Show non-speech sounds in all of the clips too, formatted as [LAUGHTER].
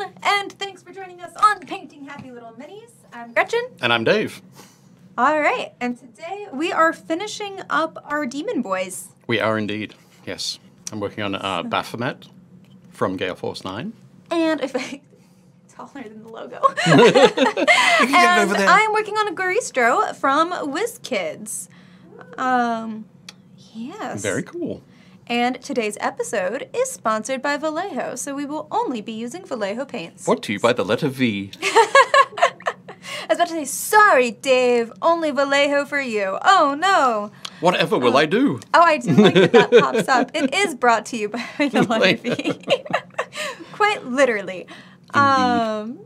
everyone, and thanks for joining us on Painting Happy Little Minis. I'm Gretchen. And I'm Dave. All right, and today we are finishing up our Demon Boys. We are indeed. Yes. I'm working on uh, Baphomet from Gale Force 9. And if I [LAUGHS] taller than the logo. [LAUGHS] You can get it and. I'm working on a Goristro from WizKids. Um, yes. Very cool. And today's episode is sponsored by Vallejo, so we will only be using Vallejo paints. Brought to you by the letter V. [LAUGHS] I was about to say, sorry, Dave, only Vallejo for you. Oh no. Whatever will I do? Oh, I do like that that pops up. It [LAUGHS] is brought to you by the letter V. Quite literally. Um,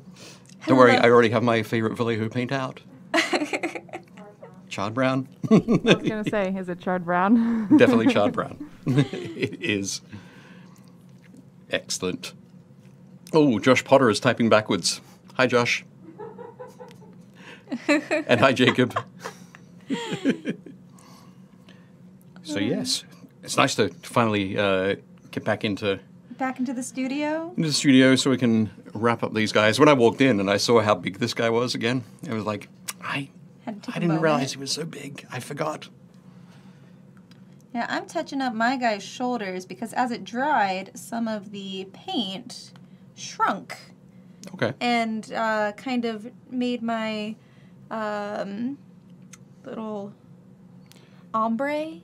Don't worry, I already have my favorite Vallejo paint out. [LAUGHS] Charred brown. I was gonna say, is it charred brown? [LAUGHS] Definitely charred brown. [LAUGHS] it is. Excellent. Oh, Josh Potter is typing backwards. Hi, Josh. [LAUGHS] and hi, Jacob. so, yes, it's nice to finally uh, get back into, back into the studio. into the studio so we can wrap up these guys. When I walked in and I saw how big this guy was again, it was like, I, Had to take I a didn't moment. realize he was so big. I forgot. Yeah, I'm touching up my guy's shoulders because as it dried, some of the paint shrunk Okay. and uh, kind of made my um, little ombre,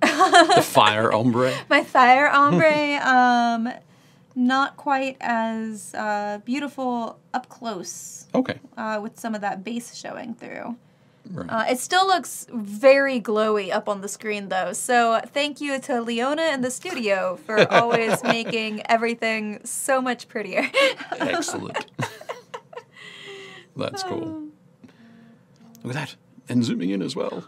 The fire ombre. [LAUGHS] my fire ombre, um, not quite as uh, beautiful up close Okay. uh, with some of that base showing through. Right. Uh, it still looks very glowy up on the screen, though. So thank you to Leona in the studio for [LAUGHS] always making everything so much prettier. [LAUGHS] Excellent. That's cool. Look at that. And zooming in as well.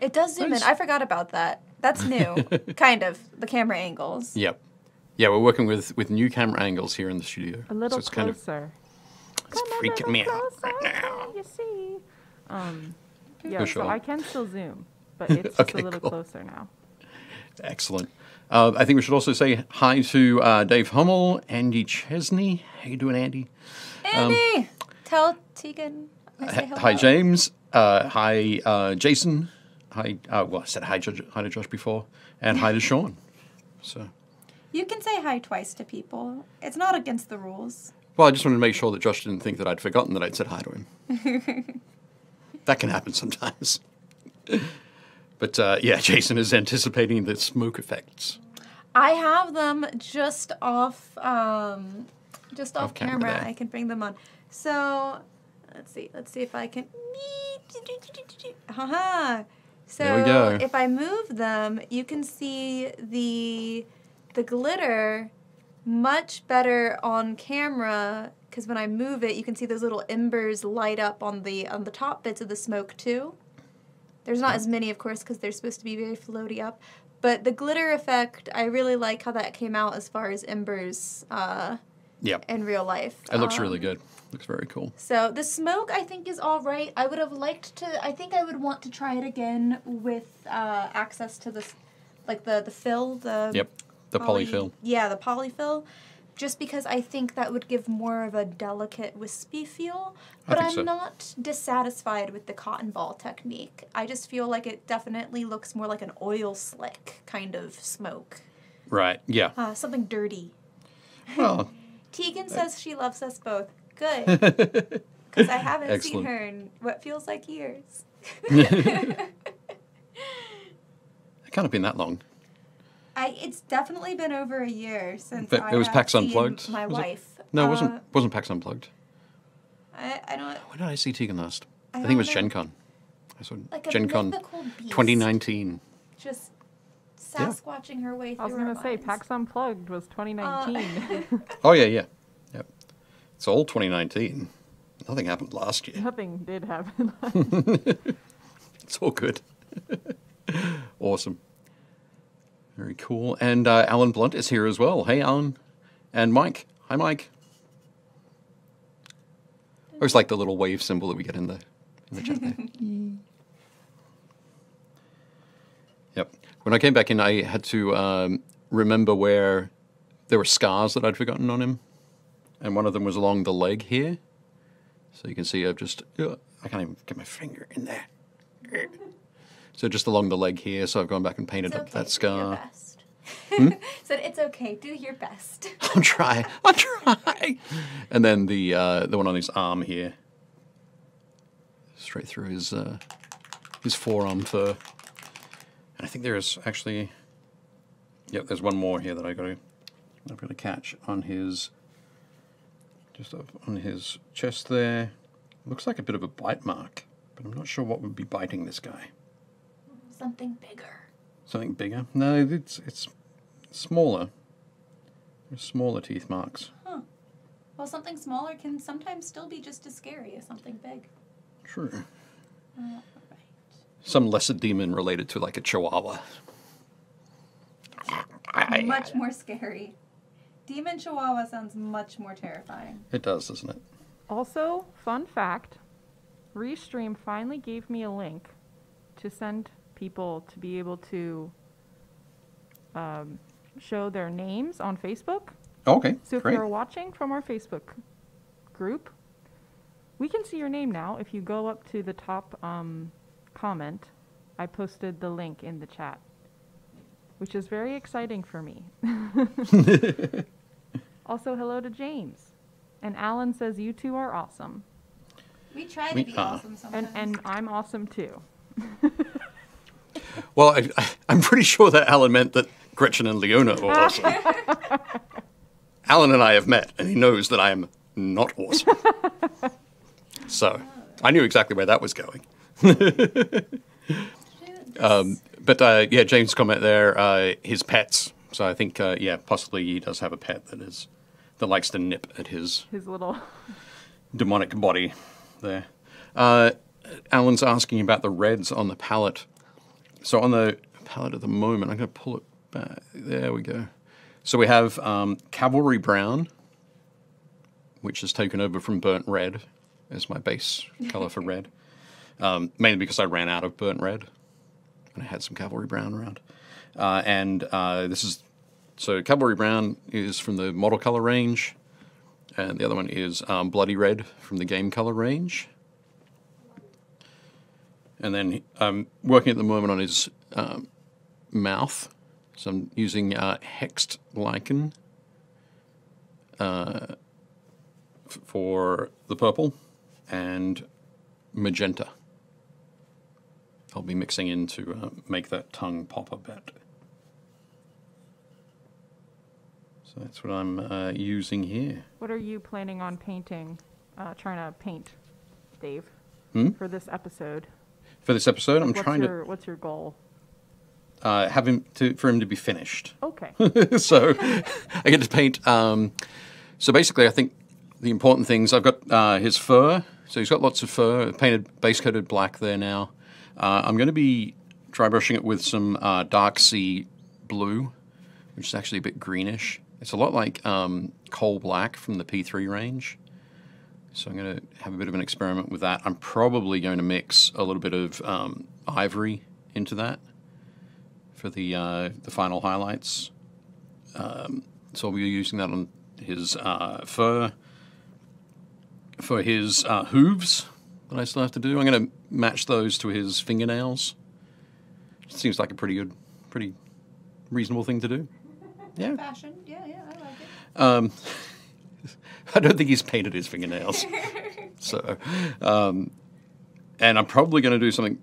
It does zoom Nice. in. I forgot about that. That's new, [LAUGHS] kind of the camera angles. Yep. Yeah, we're working with, with new camera angles here in the studio. a little so it's kind of closer. it's Come freaking me out right now. You see. Um, yeah, For so. I can still zoom, but [LAUGHS] it's just Okay, a little cool. closer now. Excellent. Uh, I think we should also say hi to uh, Dave Hummel, Andy Chesney. How you doing, Andy? Andy, tell Tegan I say. Um, Hi, James. Uh, hi, uh, Jason. Hi. Uh, well, I said hi, hi to Josh before, and hi to Sean. So, You can say hi twice to people. It's not against the rules. well, I just wanted to make sure that Josh didn't think that I'd forgotten that I'd said hi to him. [LAUGHS] that can happen sometimes. [LAUGHS] but uh, yeah, Jason is anticipating the smoke effects. I have them just off, um, just off, Off camera camera. I can bring them on. So, let's see. Let's see if I can. [LAUGHS] Haha. So There we go. if I move them, you can see the the glitter much better on camera because when I move it, you can see those little embers light up on the on the top bits of the smoke too. There's not as many, of course, because they're supposed to be very floaty up. But the glitter effect, I really like how that came out as far as embers uh, Yeah, in real life. it looks really Um, good. Looks very cool. So the smoke, I think, is all right. I would have liked to. I think I would want to try it again with uh, access to this, like the the fill. The Yep, the polyfill. Yeah, the polyfill. Just because I think that would give more of a delicate, wispy feel. But I'm so. not dissatisfied with the cotton ball technique. I just feel like it definitely looks more like an oil slick kind of smoke. Right. Yeah. Uh, something dirty. Well, [LAUGHS] Tegan says she loves us both. Good. [LAUGHS] Because I haven't seen her in what feels like years. [LAUGHS] it can't have been that long. I it's definitely been over a year since But I it was have PAX seen Unplugged, My was it? wife. No, it Uh, wasn't. Wasn't PAX Unplugged. I, I don't When did I see Tegan last? I I, think it was don't Gen. Con. I saw like a Gen Con 2019. Just Yeah. Sasquatching her way through. I was our gonna say. PAX Unplugged was 2019. [LAUGHS] Oh yeah, yeah, yep. It's all 2019. Nothing happened last year. Nothing did happen. [LAUGHS] [LAUGHS] It's all good. awesome. Very cool. And uh, Alan Blunt is here as well. Hey, Alan. And Mike. Hi, Mike. I always like the little wave symbol that we get in the, in the chat there. [LAUGHS] yep. When I came back in, I had to um, remember where there were scars that I'd forgotten on him. and one of them was along the leg here. So you can see I've just, uh, I can't even get my finger in there. So just along the leg here, so I've gone back and painted It's up okay. that scar. Hmm? [LAUGHS] Said it's okay. Do your best. [LAUGHS] I'll try. I'll try. And then the uh, the one on his arm here, straight through his uh, his forearm fur. And I think there's actually, yep, there's one more here that I got to I've got to catch on his just on his chest there. Looks like a bit of a bite mark, but I'm not sure what would be biting this guy. Something bigger. Something bigger? No, it's it's smaller. There's smaller teeth marks. Well, something smaller can sometimes still be just as scary as something big. True. Uh, right. Some lesser demon related to like a chihuahua. [LAUGHS] Much more scary. Demon Chihuahua sounds much more terrifying. It does, doesn't it? Also, fun fact Restream finally gave me a link to send people to be able to um, show their names on Facebook. Okay, So if great. you're watching from our Facebook group, we can see your name now. If you go up to the top um, comment, I posted the link in the chat, which is very exciting for me. [LAUGHS] also, hello to James. And Alan says you two are awesome. We try to We be are. awesome And, and I'm awesome too. [LAUGHS] Well, I, I, I'm pretty sure that Alan meant that Gretchen and Leona were [LAUGHS] awesome. Alan and I have met, and he knows that I am not awesome. so I knew exactly where that was going. [LAUGHS] Um, but uh, yeah, James' comment there, uh, his pets. So I think, uh, yeah, possibly he does have a pet that is that likes to nip at his His little. demonic body there. Uh, Alan's asking about the reds on the palette. So on the palette at the moment, I'm going to pull it back. There we go. So we have um, Cavalry Brown, which is taken over from Burnt Red as my base [LAUGHS] color for red. Um, mainly because I ran out of Burnt Red and I had some Cavalry Brown around. Uh, and uh, this is so Cavalry Brown is from the model color range and the other one is um, Bloody Red from the game color range. And then I'm working at the moment on his um, mouth, so I'm using uh, hexed lichen uh, f- for the purple and magenta. I'll be mixing in to uh, make that tongue pop a bit. So that's what I'm uh, using here. What are you planning on painting? Uh, trying to paint, Dave, Hmm? for this episode. For this episode, I'm what's trying your What's your goal? to uh, have him to for him to be finished. Okay. [LAUGHS] so I get to paint. Um, so basically, I think the important things I've got uh, his fur. So he's got lots of fur, painted base coated black there now. Uh, I'm going to be dry brushing it with some uh, dark sea blue, which is actually a bit greenish. It's a lot like um, coal black from the P3 range. So I'm going to have a bit of an experiment with that. I'm probably going to mix a little bit of um, ivory into that for the uh, the final highlights. Um, so I'll be using that on his uh, fur. For his uh, hooves that I still have to do, I'm going to match those to his fingernails. Seems like a pretty good, pretty reasonable thing to do. [LAUGHS] Yeah. Fashion. Yeah, yeah, I like it. Um, [LAUGHS] [LAUGHS] I don't think he's painted his fingernails. [LAUGHS] so, um, and I'm probably going to do something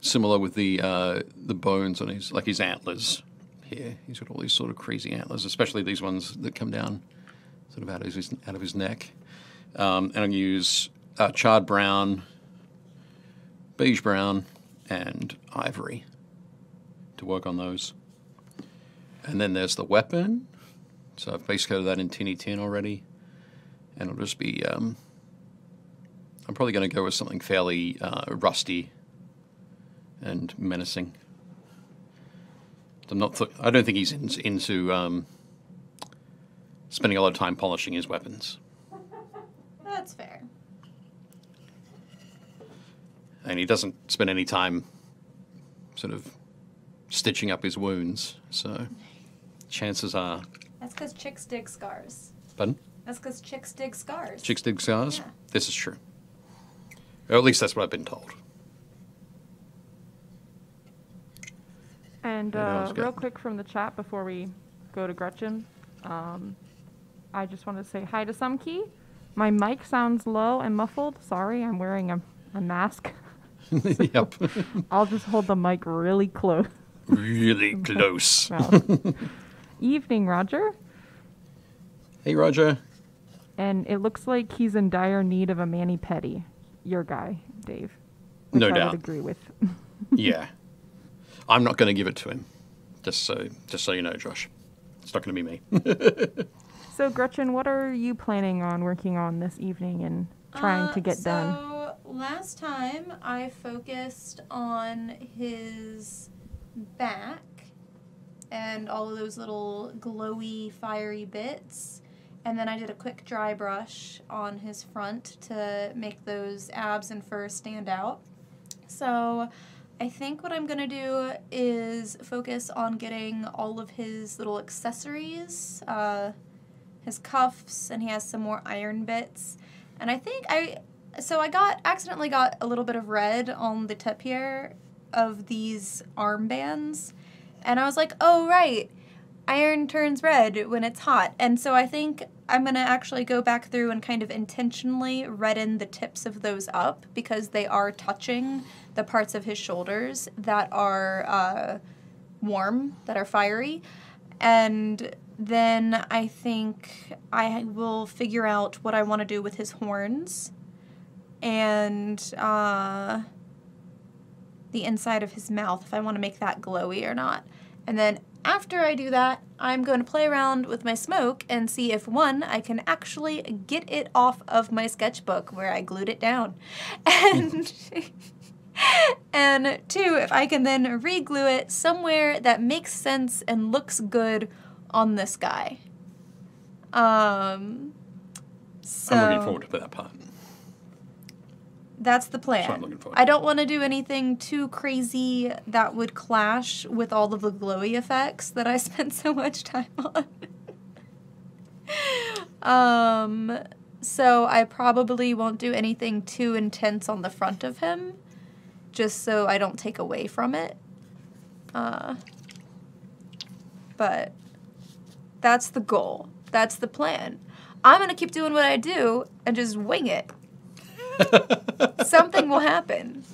similar with the uh, the bones on his, like his antlers here. He's got all these sort of crazy antlers, especially these ones that come down sort of out of his out of his neck. Um, and I'm going to use uh, charred brown, beige brown, and ivory to work on those. And then there's the weapon. So I've base coated that in tinny tin already. And it'll just be, um, I'm probably going to go with something fairly uh, rusty and menacing. I'm not, th- I don't think he's in, into um, spending a lot of time polishing his weapons. [LAUGHS] That's fair. And he doesn't spend any time sort of stitching up his wounds. So [LAUGHS] chances are, That's because chicks dig scars. pardon? That's because chicks dig scars. Chicks dig scars. Yeah. This is true. Or at least that's what I've been told. And Yeah, that was uh, real quick from the chat before we go to Gretchen, um, I just want to say hi to Sumkey. My mic sounds low and muffled. Sorry, I'm wearing a, a mask. [LAUGHS] yep. I'll just hold the mic really close. really [LAUGHS] close. Evening, Roger. Hey, Roger. And it looks like he's in dire need of a mani pedi. Your guy, Dave. Which No I doubt. would agree with. [LAUGHS] Yeah. [LAUGHS] I'm not going to give it to him. Just so, just so you know, Josh. It's not going to be me. [LAUGHS] so, Gretchen, what are you planning on working on this evening and trying Uh, to get done? So last time I focused on his back and all of those little glowy, fiery bits. And then I did a quick dry brush on his front to make those abs and fur stand out. So I think what I'm going to do is focus on getting all of his little accessories, uh, his cuffs, and he has some more iron bits. And I think I, so I got, accidentally got a little bit of red on the tip here of these armbands. And I was like, oh, right, iron turns red when it's hot. And so I think I'm going to actually go back through and kind of intentionally redden the tips of those up because they are touching the parts of his shoulders that are uh, warm, that are fiery. And then I think I will figure out what I want to do with his horns and uh, the inside of his mouth, if I want to make that glowy or not. And then after I do that, I'm going to play around with my smoke and see if one, I can actually get it off of my sketchbook where I glued it down. [LAUGHS] And. and two, if I can then re-glue it somewhere that makes sense and looks good on this guy. Um, so I'm looking forward to that part. That's the That's what I'm plan. looking forward I don't want to do anything too crazy that would clash with all of the glowy effects that I [LAUGHS] spent so much time on. um, so I probably won't do anything too intense on the front of him, just so I don't take away from it. Uh, but that's the goal. That's the plan. I'm gonna keep doing what I do and just wing it something will happen.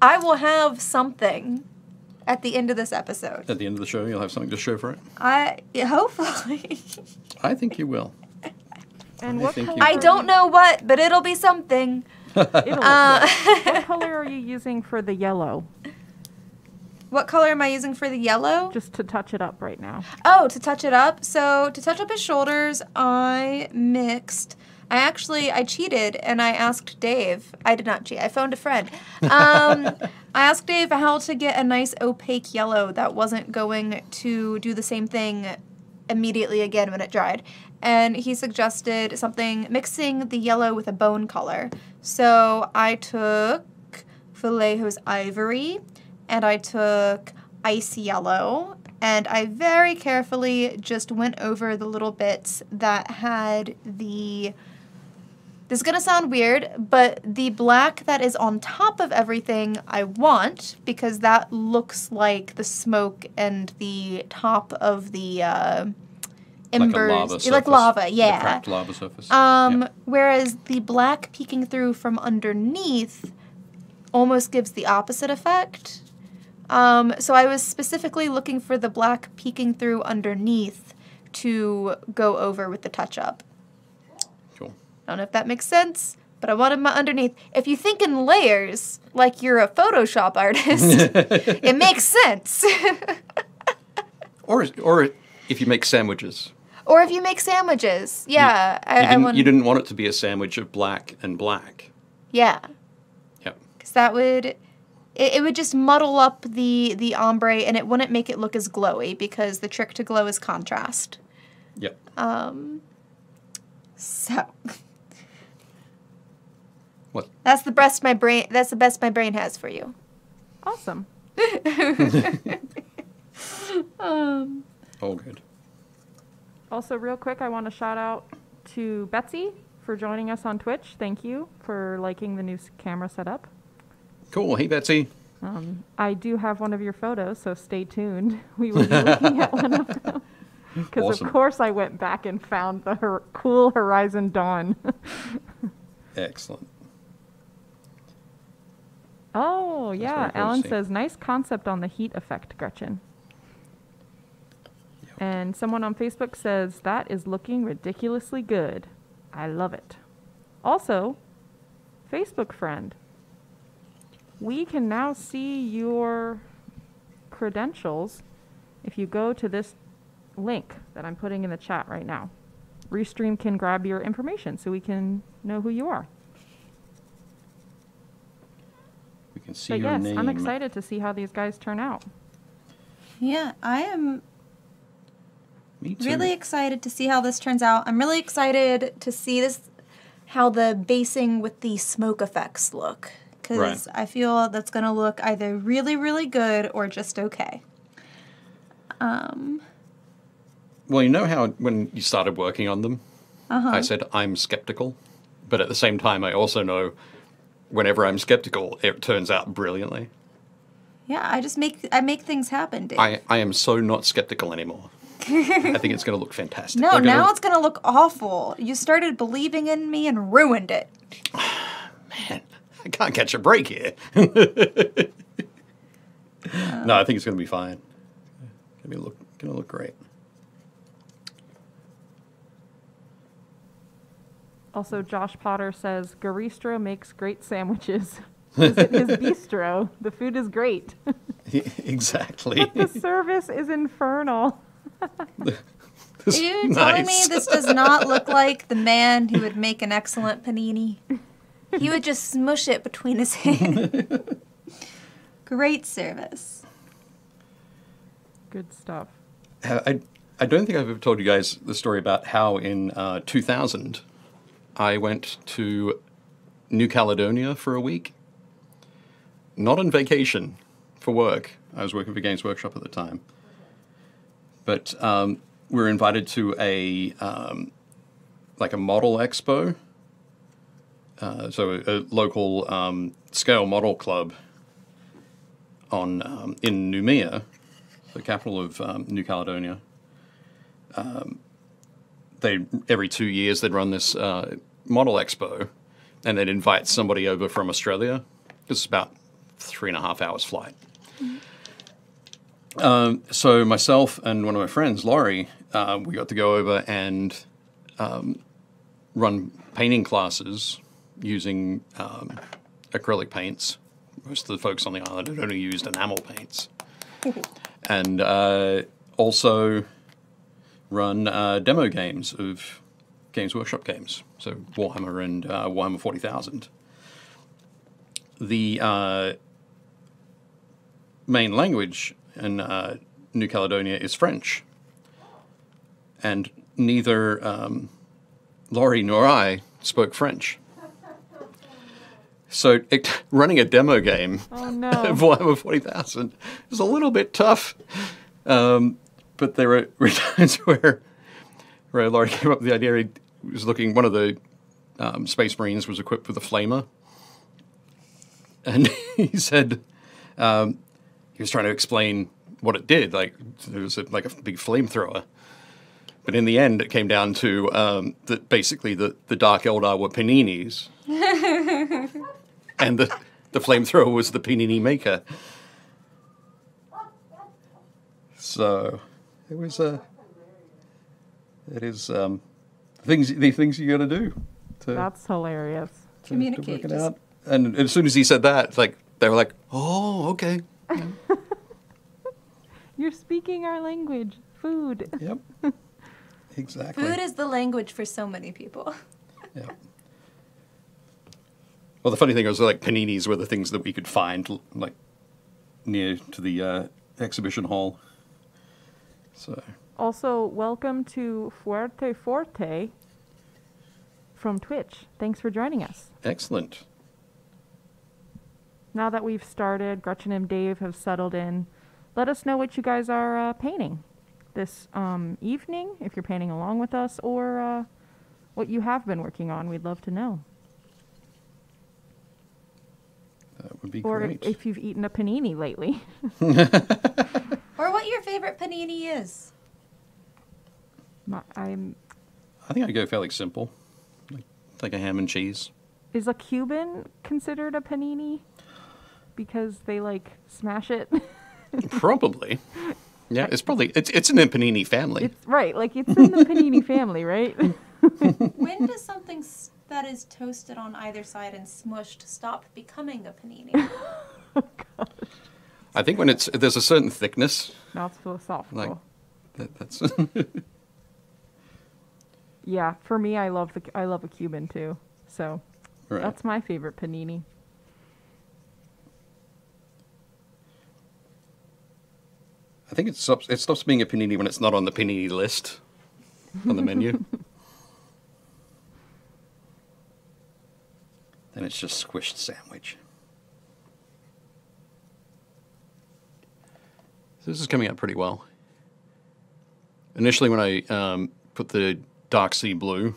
I will have something at the end of this episode. At the end of the show, you'll have something to show for it. I hopefully. [LAUGHS] I think you will. And I what think you- color I don't know what, but it'll be something. [LAUGHS] It'll Uh, what color are you using for the yellow? what color am I using for the yellow? Just to touch it up right now. Oh, to touch it up. So to touch up his shoulders, I mixed. I actually I cheated and I asked Dave. I did not cheat. I phoned a friend. Um, [LAUGHS] I asked Dave how to get a nice opaque yellow that wasn't going to do the same thing immediately again when it dried. And he suggested something mixing the yellow with a bone color. So I took Vallejo's ivory and I took ice yellow and I very carefully just went over the little bits that had the this is going to sound weird, but the black that is on top of everything I want because that looks like the smoke and the top of the uh, embers, like lava like lava, The yeah. cracked lava surface. Um, Yeah. whereas the black peeking through from underneath almost gives the opposite effect. Um, so I was specifically looking for the black peeking through underneath to go over with the touch up. I don't know if that makes sense, but I wanted my underneath. If you think in layers, like you're a Photoshop artist, [LAUGHS] it makes sense. [LAUGHS] Or, or if you make sandwiches. or if you make sandwiches, yeah, You I, I didn't, want. you didn't want it to be a sandwich of black and black. yeah. Yep. because that would it, it would just muddle up the the ombre and it wouldn't make it look as glowy because the trick to glow is contrast Yep. um so [LAUGHS] What? that's the best my brain that's the best my brain has for you Awesome. [LAUGHS] um All good. Also, real quick, I want to shout out to Betsy for joining us on Twitch. Thank you for liking the new s- camera setup. Cool. Hey, Betsy. Um, I do have one of your photos, so stay tuned. [LAUGHS] We will be looking at one of them. [LAUGHS] Because Awesome. of course I went back and found the hor- cool Horizon Dawn. Excellent. Oh yeah, Alan says nice concept on the heat effect, Gretchen. And someone on Facebook says that is looking ridiculously good. I love it. Also, Facebook friend, we can now see your credentials if you go to this link that I'm putting in the chat right now. Restream can grab your information so we can know who you are. We can see But your yes, name. I'm excited to see how these guys turn out. Yeah, I am Me too. really excited to see how this turns out. I'm really excited to see this how the basing with the smoke effects look cuz Right. I feel that's going to look either really really good or just okay. Um Well, you know how when you started working on them, uh-huh. I said I'm skeptical, but at the same time, I also know whenever I'm skeptical, it turns out brilliantly. yeah, I just make I make things happen, Dave. I, I am so not skeptical anymore. I think it's going to look fantastic. [LAUGHS] no, gonna- now it's going to look awful. You started believing in me and ruined it. [SIGHS] man, I can't catch a break here. [LAUGHS] no, I think it's going to be fine. Going to look going to look great. Also, Josh Potter says Goristro makes great sandwiches. [LAUGHS] Visit his bistro. The food is great. [LAUGHS] exactly. the service is infernal. [LAUGHS] This- Are you telling me this does not look like the man who would make an excellent panini? He would just smush it between his hands. Great service. Good stuff. I, I don't think I've ever told you guys the story about how in uh, 2000 I went to New Caledonia for a week. Not on vacation, for work. I was working for Games Workshop at the time. But um, we were invited to a um, like a model expo. Uh, so a, a local um, scale model club on um, in Noumea, the capital of um, New Caledonia. They every two years they'd run this uh, model expo, and they'd invite somebody over from Australia. It's about three and a half hours flight. Um, so myself and one of my friends, Laurie, uh, we got to go over and um, run painting classes using um, acrylic paints. Most of the folks on the island had only used enamel paints [LAUGHS] and uh, also run uh, demo games of Games Workshop games, so Warhammer and uh, Warhammer 40,000. The uh, main language in uh, New Caledonia is French, and neither um, Laurie nor I spoke French. So it, [LAUGHS] running a demo game Oh no. [LAUGHS] of Warhammer 40,000 is a little bit tough. Um, but there were, [LAUGHS] were times where, where Laurie came up with the idea. He was looking, one of the um, Space Marines was equipped with a flamer. And [LAUGHS] he said, um, he was trying to explain what it did. Like, it was a, like a big flamethrower. But in the end, it came down to um, that basically the, the Dark Eldar were paninis. [LAUGHS] and the, the flamethrower was the panini maker. So it was uh, it is um, things the things you got to do to, That's hilarious. to- to Communicate, work it just- out. And as soon as he said that, it's like they were like, "Oh, okay, [LAUGHS] You're speaking our language. Food. yep, [LAUGHS] exactly." Food is the language for so many people. [LAUGHS] Yeah. Well, the funny thing was, like, paninis were the things that we could find, like, near to the uh, exhibition hall. So, Also, welcome to Fuerte Forte from Twitch. Thanks for joining us. excellent. Now that we've started, Gretchen and Dave have settled in. Let us know what you guys are uh, painting this um, evening, if you're painting along with us, or uh, what you have been working on. We'd love to know. That would be Or great. if you've eaten a panini lately. [LAUGHS] [LAUGHS] Or what your favorite panini is. My, I'm I think I'd go fairly simple. Like, take a ham and cheese. is a Cuban considered a panini? Because they like smash it. [LAUGHS] Probably. Yeah, it's probably it's it's in the panini family. it's right, like it's in the panini [LAUGHS] family, right? When does something that is toasted on either side and smushed stop becoming a panini? [LAUGHS] Oh, I think when it's there's a certain thickness. it's philosophical. Like- That, that's [LAUGHS] yeah, for me, I love the I love a Cuban too. So right. that's my favorite panini. I think it stops it stops being a panini when it's not on the panini list on the menu. [LAUGHS] then it's just squished sandwich. This is coming out pretty well. Initially, when I um, put the dark sea blue,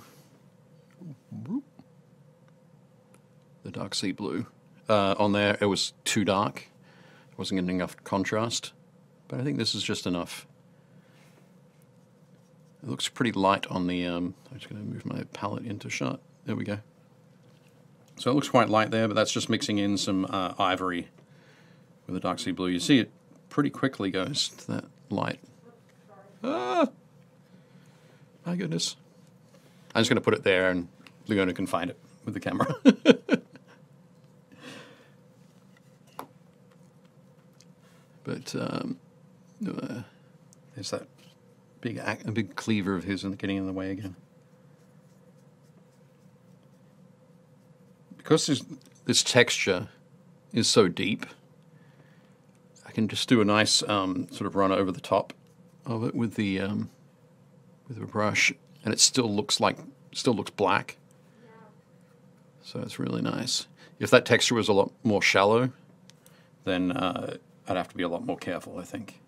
the dark sea blue uh, on there, it was too dark. It wasn't getting enough contrast. But I think this is just enough. It looks pretty light on the. Um, I'm just going to move my palette into shot. There we go. So it looks quite light there, but that's just mixing in some uh, ivory with the dark sea blue. You see it pretty quickly goes to that light. Ah! My goodness. I'm just going to put it there and Leona can find it with the camera. [LAUGHS] but um, uh, there's that big a big cleaver of his getting in the way again. Because this, this texture is so deep, can just do a nice um, sort of run over the top of it with the um, with a brush, and it still looks like still looks black. So it's really nice. If that texture was a lot more shallow, then uh, I'd have to be a lot more careful, I think.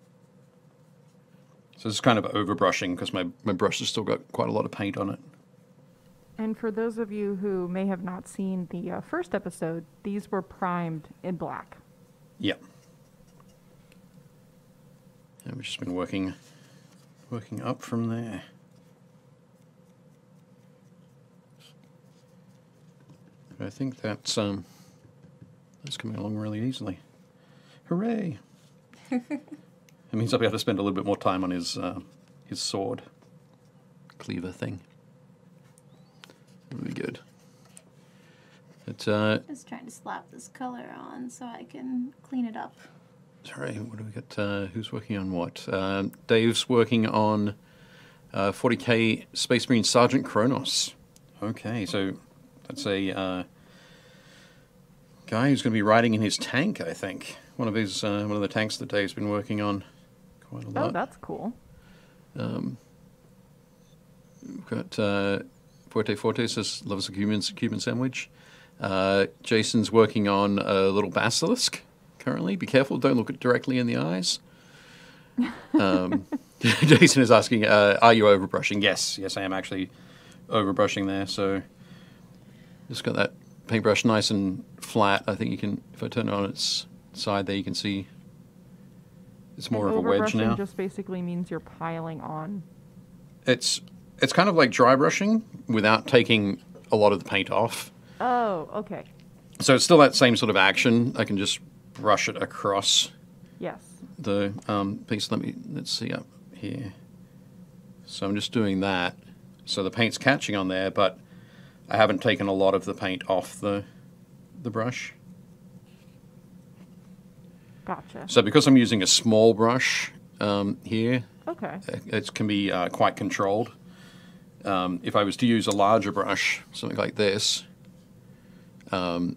So this is kind of overbrushing because my, my brush has still got quite a lot of paint on it. And for those of you who may have not seen the uh, first episode, these were primed in black. Yep. And we've just been working working up from there. But I think that's um that's coming along really easily. Hooray! [LAUGHS] it means I'll be able to spend a little bit more time on his uh, his sword cleaver thing. That'll be good. But uh, Just trying to slap this color on so I can clean it up. Sorry, what do we got? Uh, who's working on what? Um Dave's working on uh, 40k Space Marine Sergeant Chronus. Okay, so that's a uh, guy who's going to be riding in his tank. I think one of his uh, one of the tanks that Dave's been working on quite a lot. Oh, that's cool. We've got uh, Forte Forte says loves a Cuban Cuban sandwich. Uh, Jason's working on a little basilisk currently. Be careful, don't look it directly in the eyes. Um, [LAUGHS] Jason is asking, uh, "Are you overbrushing?" Yes, yes, I am actually overbrushing there. So just got that paintbrush nice and flat. I think you can, if I turn it on its side, there you can see it's more And of a wedge overbrushing now. just basically means you're piling on. It's it's kind of like dry brushing without taking a lot of the paint off. Oh, okay. So it's still that same sort of action. I can just brush it across Yes. the um, piece. Let me let's see up here. So I'm just doing that. So the paint's catching on there, but I haven't taken a lot of the paint off the the brush. Gotcha. So because I'm using a small brush um, here, Okay. it can be uh, quite controlled. Um, if I was to use a larger brush, something like this, um,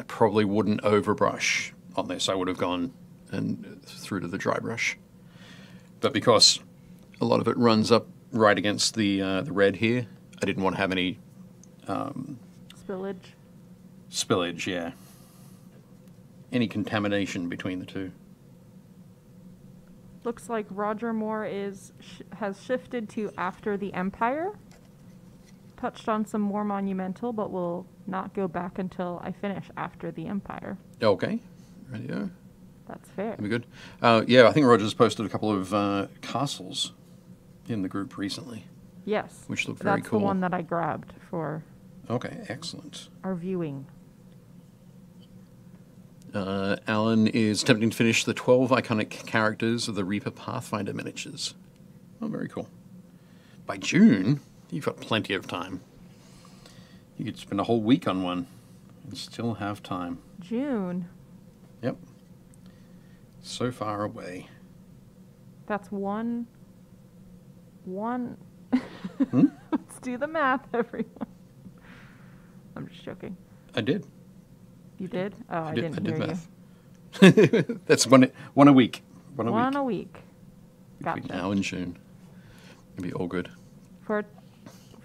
I probably wouldn't overbrush on this. I would have gone and through to the dry brush. But because a lot of it runs up right against the uh, the red here, I didn't want to have any Spillage. spillage. Yeah, any contamination between the two. Looks like Roger Moore is sh- has shifted to after the Empire. Touched on some more monumental, but we'll not go back until I finish after the Empire. Okay. Radio. That's fair. That'd be good. Uh, yeah, I think Roger's posted a couple of uh, castles in the group recently, Yes. which looked very That's cool. the one that I grabbed for Okay, excellent. our viewing. Uh, Alan is attempting to finish the 12 iconic characters of the Reaper Pathfinder miniatures. Oh, very cool. By June, you've got plenty of time. You could spend a whole week on one and still have time. June. Yep. So far away. That's one. One. Hmm? [LAUGHS] Let's do the math, everyone. I'm just joking. I did. You did? Oh, I, did, didn't I hear did math. [LAUGHS] That's one, one a week. One you. a One week. a week. Between Gotcha. now and June. It'll be all good. For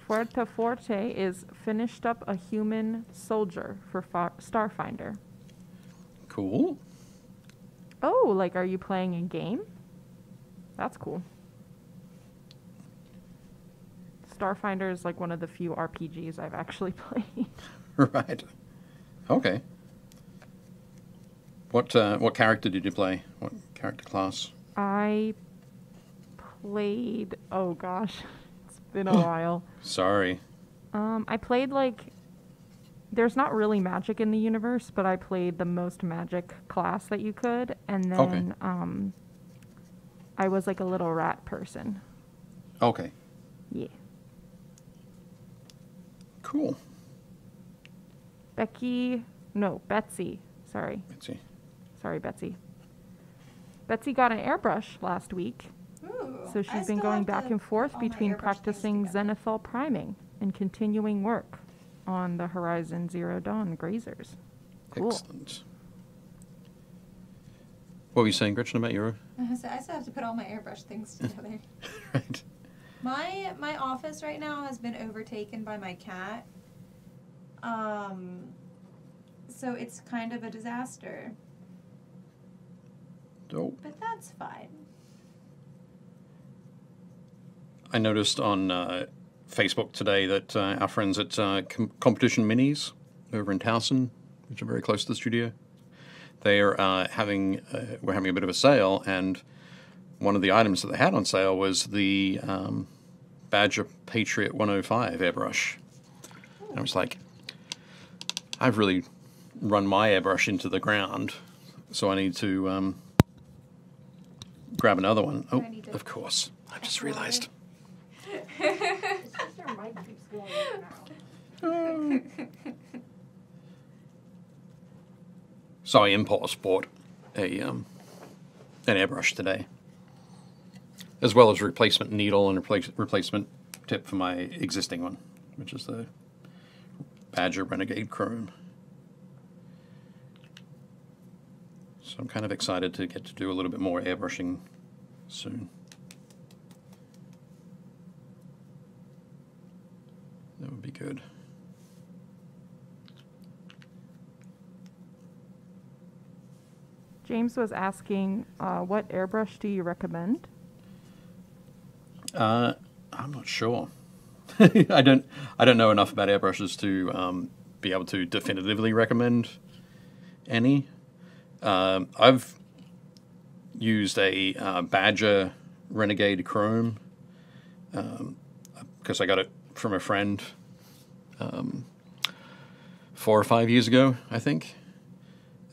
Fuerte Forte is finished up a human soldier for Far- Starfinder. Cool. Oh, like are you playing a game? That's cool. Starfinder is like one of the few RPGs I've actually [LAUGHS] played. right. Okay. What uh, what character did you play? What character class? I played. Oh gosh, [LAUGHS] been a [LAUGHS] while. Sorry. Um, I played like. There's not really magic in the universe, but I played the most magic class that you could, and then Okay. um, I was like a little rat person. Okay. Yeah. Cool. Becky, no, Betsy. Sorry, Let's sorry, Betsy. Betsy got an airbrush last week, Ooh, so I she's been going back to and forth put all my between practicing together. zenithal priming and continuing work on the Horizon Zero Dawn grazers. Cool. Excellent. What were you saying, Gretchen, about your [LAUGHS] I still I still have to put all my airbrush things [LAUGHS] together. right? My my office right now has been overtaken by my cat. Um so it's kind of a disaster, Oh, but that's fine. I noticed on uh, Facebook today that uh, our friends at uh, Com- Competition Minis over in Towson, which are very close to the studio, they are uh, having uh, we're having a bit of a sale, and one of the items that they had on sale was the um, Badger Patriot 105 airbrush. And I was like, I've really run my airbrush into the ground, so I need to um, grab another one. Oh, I need to- of course. I just realized. So I impulse bought a um, an airbrush today, as well as replacement needle and replace, replacement tip for my existing one, which is the Badger Renegade Krome. So I'm kind of excited to get to do a little bit more airbrushing soon. That would be good. James was asking, uh, what airbrush do you recommend? Uh, I'm not sure. [LAUGHS] I don't. I don't know enough about airbrushes to um, be able to definitively recommend any. Um, I've used a uh, Badger Renegade Krome because I got it from a friend um, four or five years ago, I think.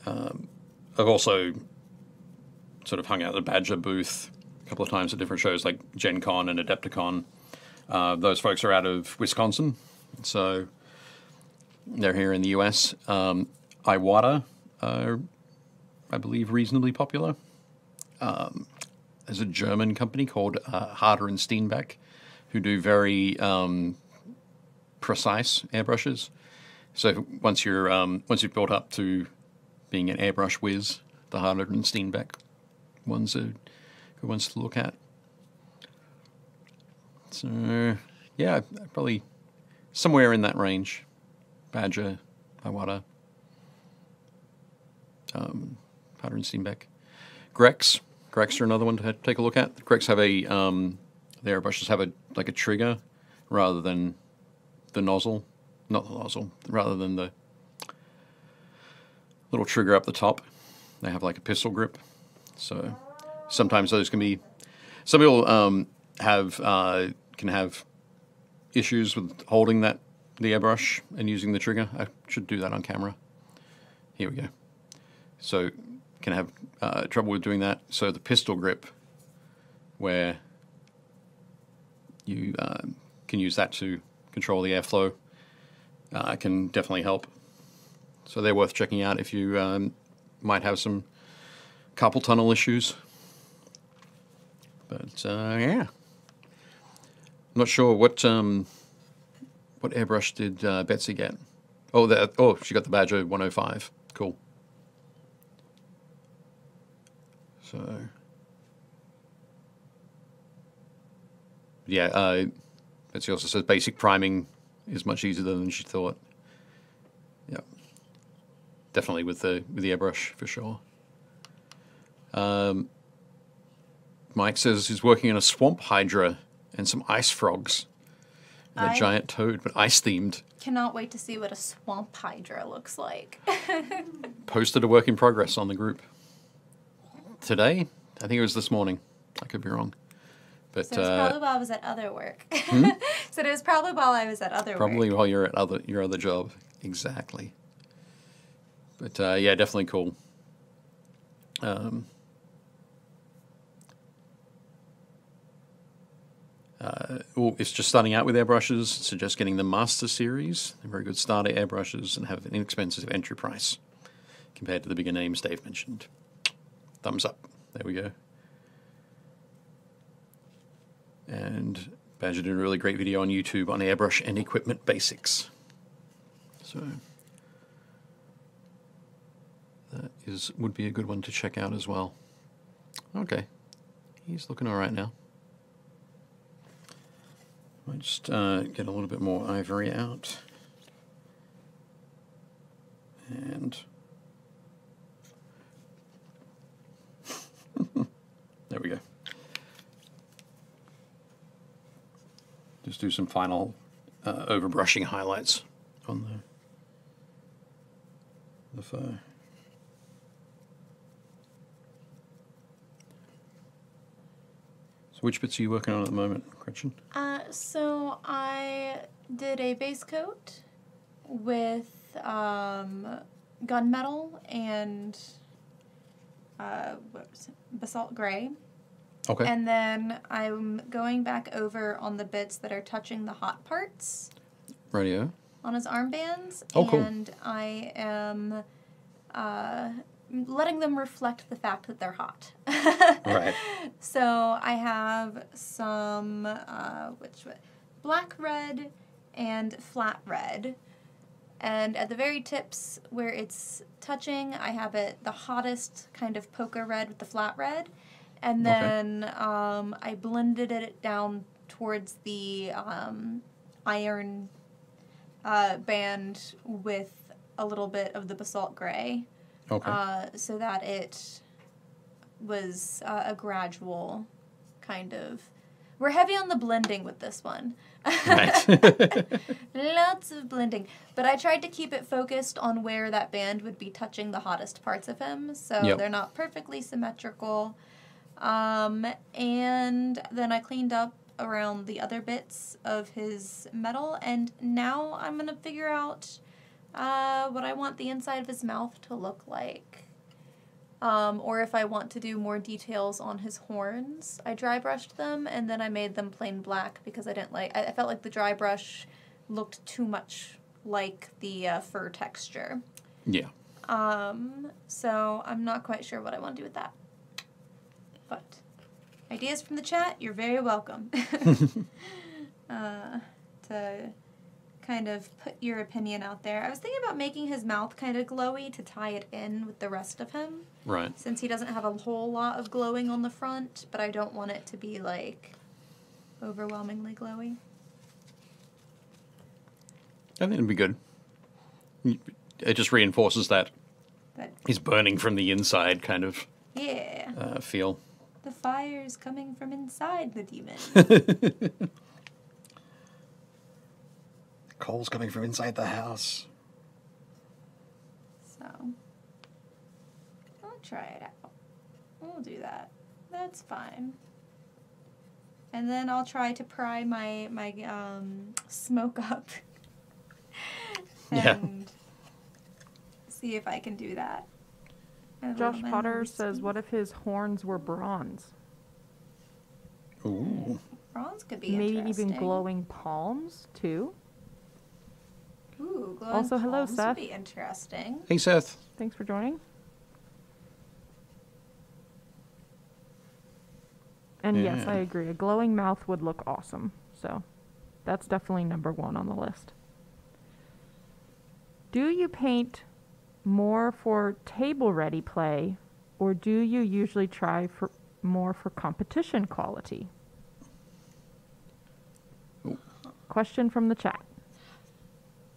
Um, I've also sort of hung out at the Badger booth a couple of times at different shows like Gen Con and Adepticon. Uh, those folks are out of Wisconsin, so they're here in the US. Um, Iwata are, I believe, reasonably popular. Um, there's a German company called uh, Harder and Steenbeck who do very um, precise airbrushes. So once you're um, once you've built up to being an airbrush whiz, the Harder and Steenbeck ones are good ones to look at. So yeah, probably somewhere in that range. Badger, Iwata, um, Powder and Steenbeck. Grex. Grex are another one to take a look at. Grex have a um, the airbrushes have a like a trigger rather than the nozzle, not the nozzle, rather than the little trigger up the top. They have like a pistol grip, so sometimes those can be. Some people um, have uh, can have issues with holding that the airbrush and using the trigger. I should do that on camera. Here we go. So can have uh, trouble with doing that. So the pistol grip, where you uh, can use that to control the airflow, uh, can definitely help. So they're worth checking out if you um, might have some carpal tunnel issues. But uh, yeah, I'm not sure what um, what airbrush did uh, Betsy get. Oh, oh she got the Badger 105. Cool. So yeah, uh, Betsy also says basic priming is much easier than she thought. Yeah, definitely with the with the airbrush for sure. Um, Mike says he's working on a swamp hydra and some ice frogs and a I- giant toad, but ice themed. Cannot wait to see what a swamp hydra looks like. [LAUGHS] Posted a work in progress on the group today. I think it was this morning. I could be wrong, but So it was uh, probably while I was at other work. [LAUGHS] so it was probably while I was at other Probably work. while you're at other your other job. Exactly. But uh, yeah, definitely cool. Um, uh, well, it's just starting out with airbrushes. Suggest getting the Master Series. They're very good starter airbrushes and have an inexpensive entry price compared to the bigger names Dave mentioned. Thumbs up. There we go. And Badger did a really great video on YouTube on airbrush and equipment basics. So that is would be a good one to check out as well. Okay, he's looking all right now. Might just uh, get a little bit more ivory out. And [LAUGHS] there we go. Just do some final uh, overbrushing highlights on the the fur. So, which bits are you working on at the moment, Gretchen? Uh, so I did a base coat with um, gunmetal and uh, basalt gray. Okay. And then I'm going back over on the bits that are touching the hot parts Radio. on his armbands. Oh, cool. And I am uh, letting them reflect the fact that they're hot. [LAUGHS] Right. So I have some, uh, which? Black red and flat red. And at the very tips where it's touching, I have it the hottest kind of poker red with the flat red. And Okay. then um, I blended it down towards the um, iron uh, band with a little bit of the basalt gray Okay. uh, so that it was uh, a gradual kind of. We're heavy on the blending with this one. right. [LAUGHS] Lots of blending. But I tried to keep it focused on where that band would be touching the hottest parts of him, so Yep. they're not perfectly symmetrical. Um, and then I cleaned up around the other bits of his metal, and now I'm gonna figure out uh, what I want the inside of his mouth to look like. Um, or if I want to do more details on his horns, I dry brushed them and then I made them plain black because I didn't like. I, I felt like the dry brush looked too much like the uh, fur texture. yeah. Um, so I'm not quite sure what I want to do with that. But ideas from the chat, you're very welcome. [LAUGHS] uh, to kind of put your opinion out there. I was thinking about making his mouth kind of glowy to tie it in with the rest of him Right. since he doesn't have a whole lot of glowing on the front, but I don't want it to be like overwhelmingly glowy. I think it'd be good. It just reinforces that But he's burning from the inside kind of yeah, uh, feel. The fire's coming from inside the demon. [LAUGHS] Coal's coming from inside the house. So I'll try it out. We'll do that. That's fine. And then I'll try to pry my my um, smoke up [LAUGHS] Yeah. and see if I can do that. And Josh Potter says, "What if his horns were bronze? Ooh. bronze could be Maybe even glowing palms too." Ooh, glowing Also, hello, palms Seth. Would be interesting. Hey, Seth. Thanks for joining. And yes, I agree. A glowing mouth would look awesome. So that's definitely number one on the list. Do you paint more for table ready play or do you usually try for more for competition quality? Ooh. Question from the chat.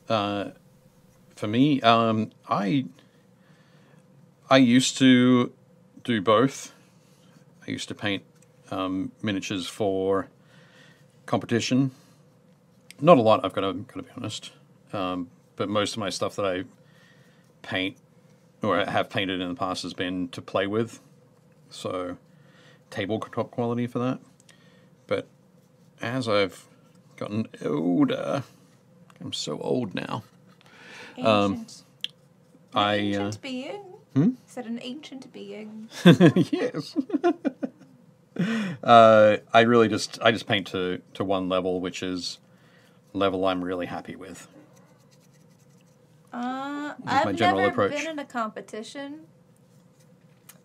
Uh, for me, um, I I used to do both. I used to paint um, miniatures for competition. Not a lot. I've got to got to be honest. Um, but most of my stuff that I paint or have painted in the past has been to play with. So tabletop quality for that. But as I've gotten older, I'm so old now. Ancient. Um, An I uh, ancient being. Hmm? Said an ancient being. [LAUGHS] yes. uh, I really just I just paint to to one level, which is level I'm really happy with. Uh, I've never approach. been in a competition.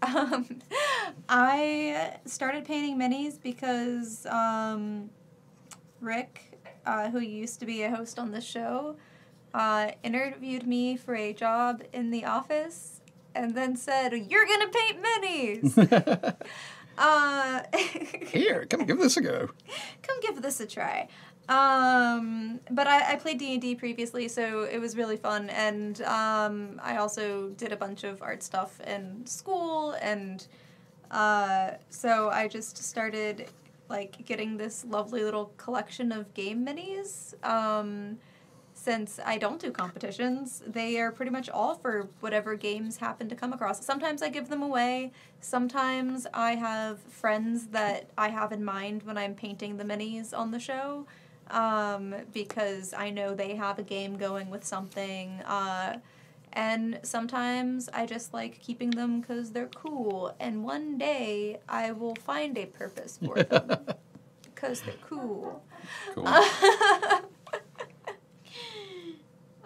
Um, [LAUGHS] I started painting minis because um, Rick, uh, who used to be a host on the show, uh, interviewed me for a job in the office, and then said, "You're gonna paint minis." [LAUGHS] uh, [LAUGHS] Here, come give this a go. come give this a try. Um, but I, I played D and D previously, so it was really fun, and um, I also did a bunch of art stuff in school, and uh, so I just started like getting this lovely little collection of game minis. Um, since I don't do competitions, they are pretty much all for whatever games happen to come across. Sometimes I give them away. Sometimes I have friends that I have in mind when I'm painting the minis on the show um, because I know they have a game going with something. Uh, and sometimes I just like keeping them because they're cool. And one day I will find a purpose for them [LAUGHS] because they're cool. Cool. [LAUGHS]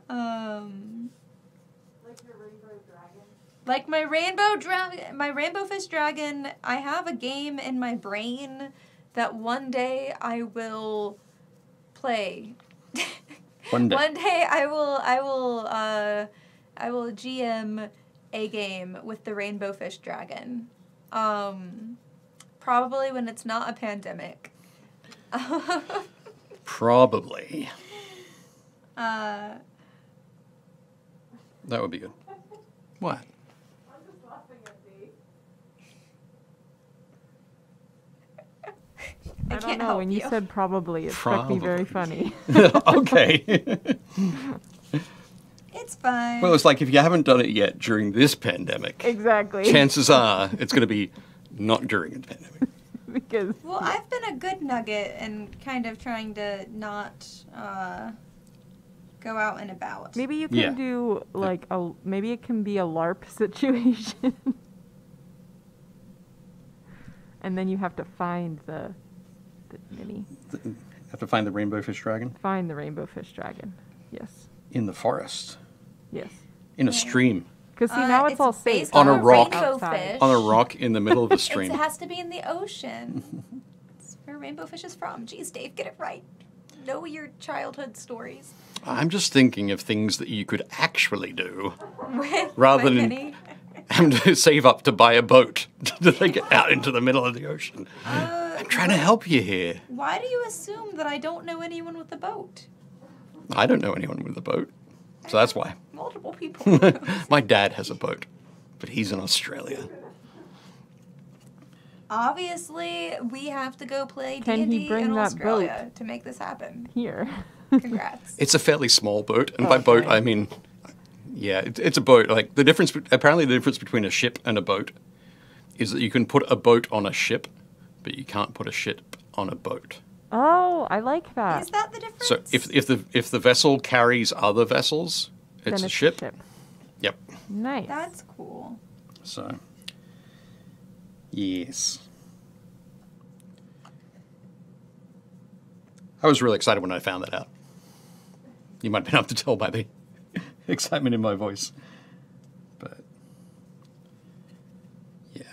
Um, like my rainbow dragon, my rainbow fish dragon. I have a game in my brain that one day I will play. One day. [LAUGHS] One day I will. I will. Uh, I will GM a game with the rainbow fish dragon. Um, probably when it's not a pandemic. [LAUGHS] Probably. uh, That would be good. What? I, I can't don't know. help When you you. said probably, it struck me very funny. [LAUGHS] [LAUGHS] okay. it's fine. well, it's like if you haven't done it yet during this pandemic, exactly. chances are it's going to be not during a pandemic. [LAUGHS] because Well, I've been a good nugget and kind of trying to not uh, go out and about. maybe you can Yeah. do like a maybe it can be a LARP situation. and then you have to find the the mini. Have to find the rainbow fish dragon Find the rainbow fish dragon. Yes. in the forest, Yes. in a stream, Because see Uh, now it's, all safe. On a a rock. Outside. fish. on a rock in the middle of the [LAUGHS] stream. It has to be in the ocean. It's where rainbow fish is from. Jeez, Dave, get it right. Know your childhood stories. I'm just thinking of things that you could actually do [LAUGHS] With Rather my than- mini. [LAUGHS] and to [LAUGHS] save up to buy a boat [LAUGHS] to take it out into the middle of the ocean. Uh, I'm trying to help you here. Why do you assume that I don't know anyone with a boat? I don't know anyone with a boat, so that's why. Multiple people. My dad has a boat, but he's in Australia. Obviously, we have to go play Can he D&D bring in that Australia to make this happen. Here. Congrats. It's a fairly small boat, and by boat I mean, yeah, it, it's a boat. Like the difference, apparently, the difference between a ship and a boat is that you can put a boat on a ship, but you can't put a ship on a boat. Oh, I like that. Is that the difference? So if if the if the vessel carries other vessels, it's, Then a ship. Yep. Nice. That's cool. So, yes. I was really excited when I found that out. You might have been able to tell by the [LAUGHS] excitement in my voice. But, yeah.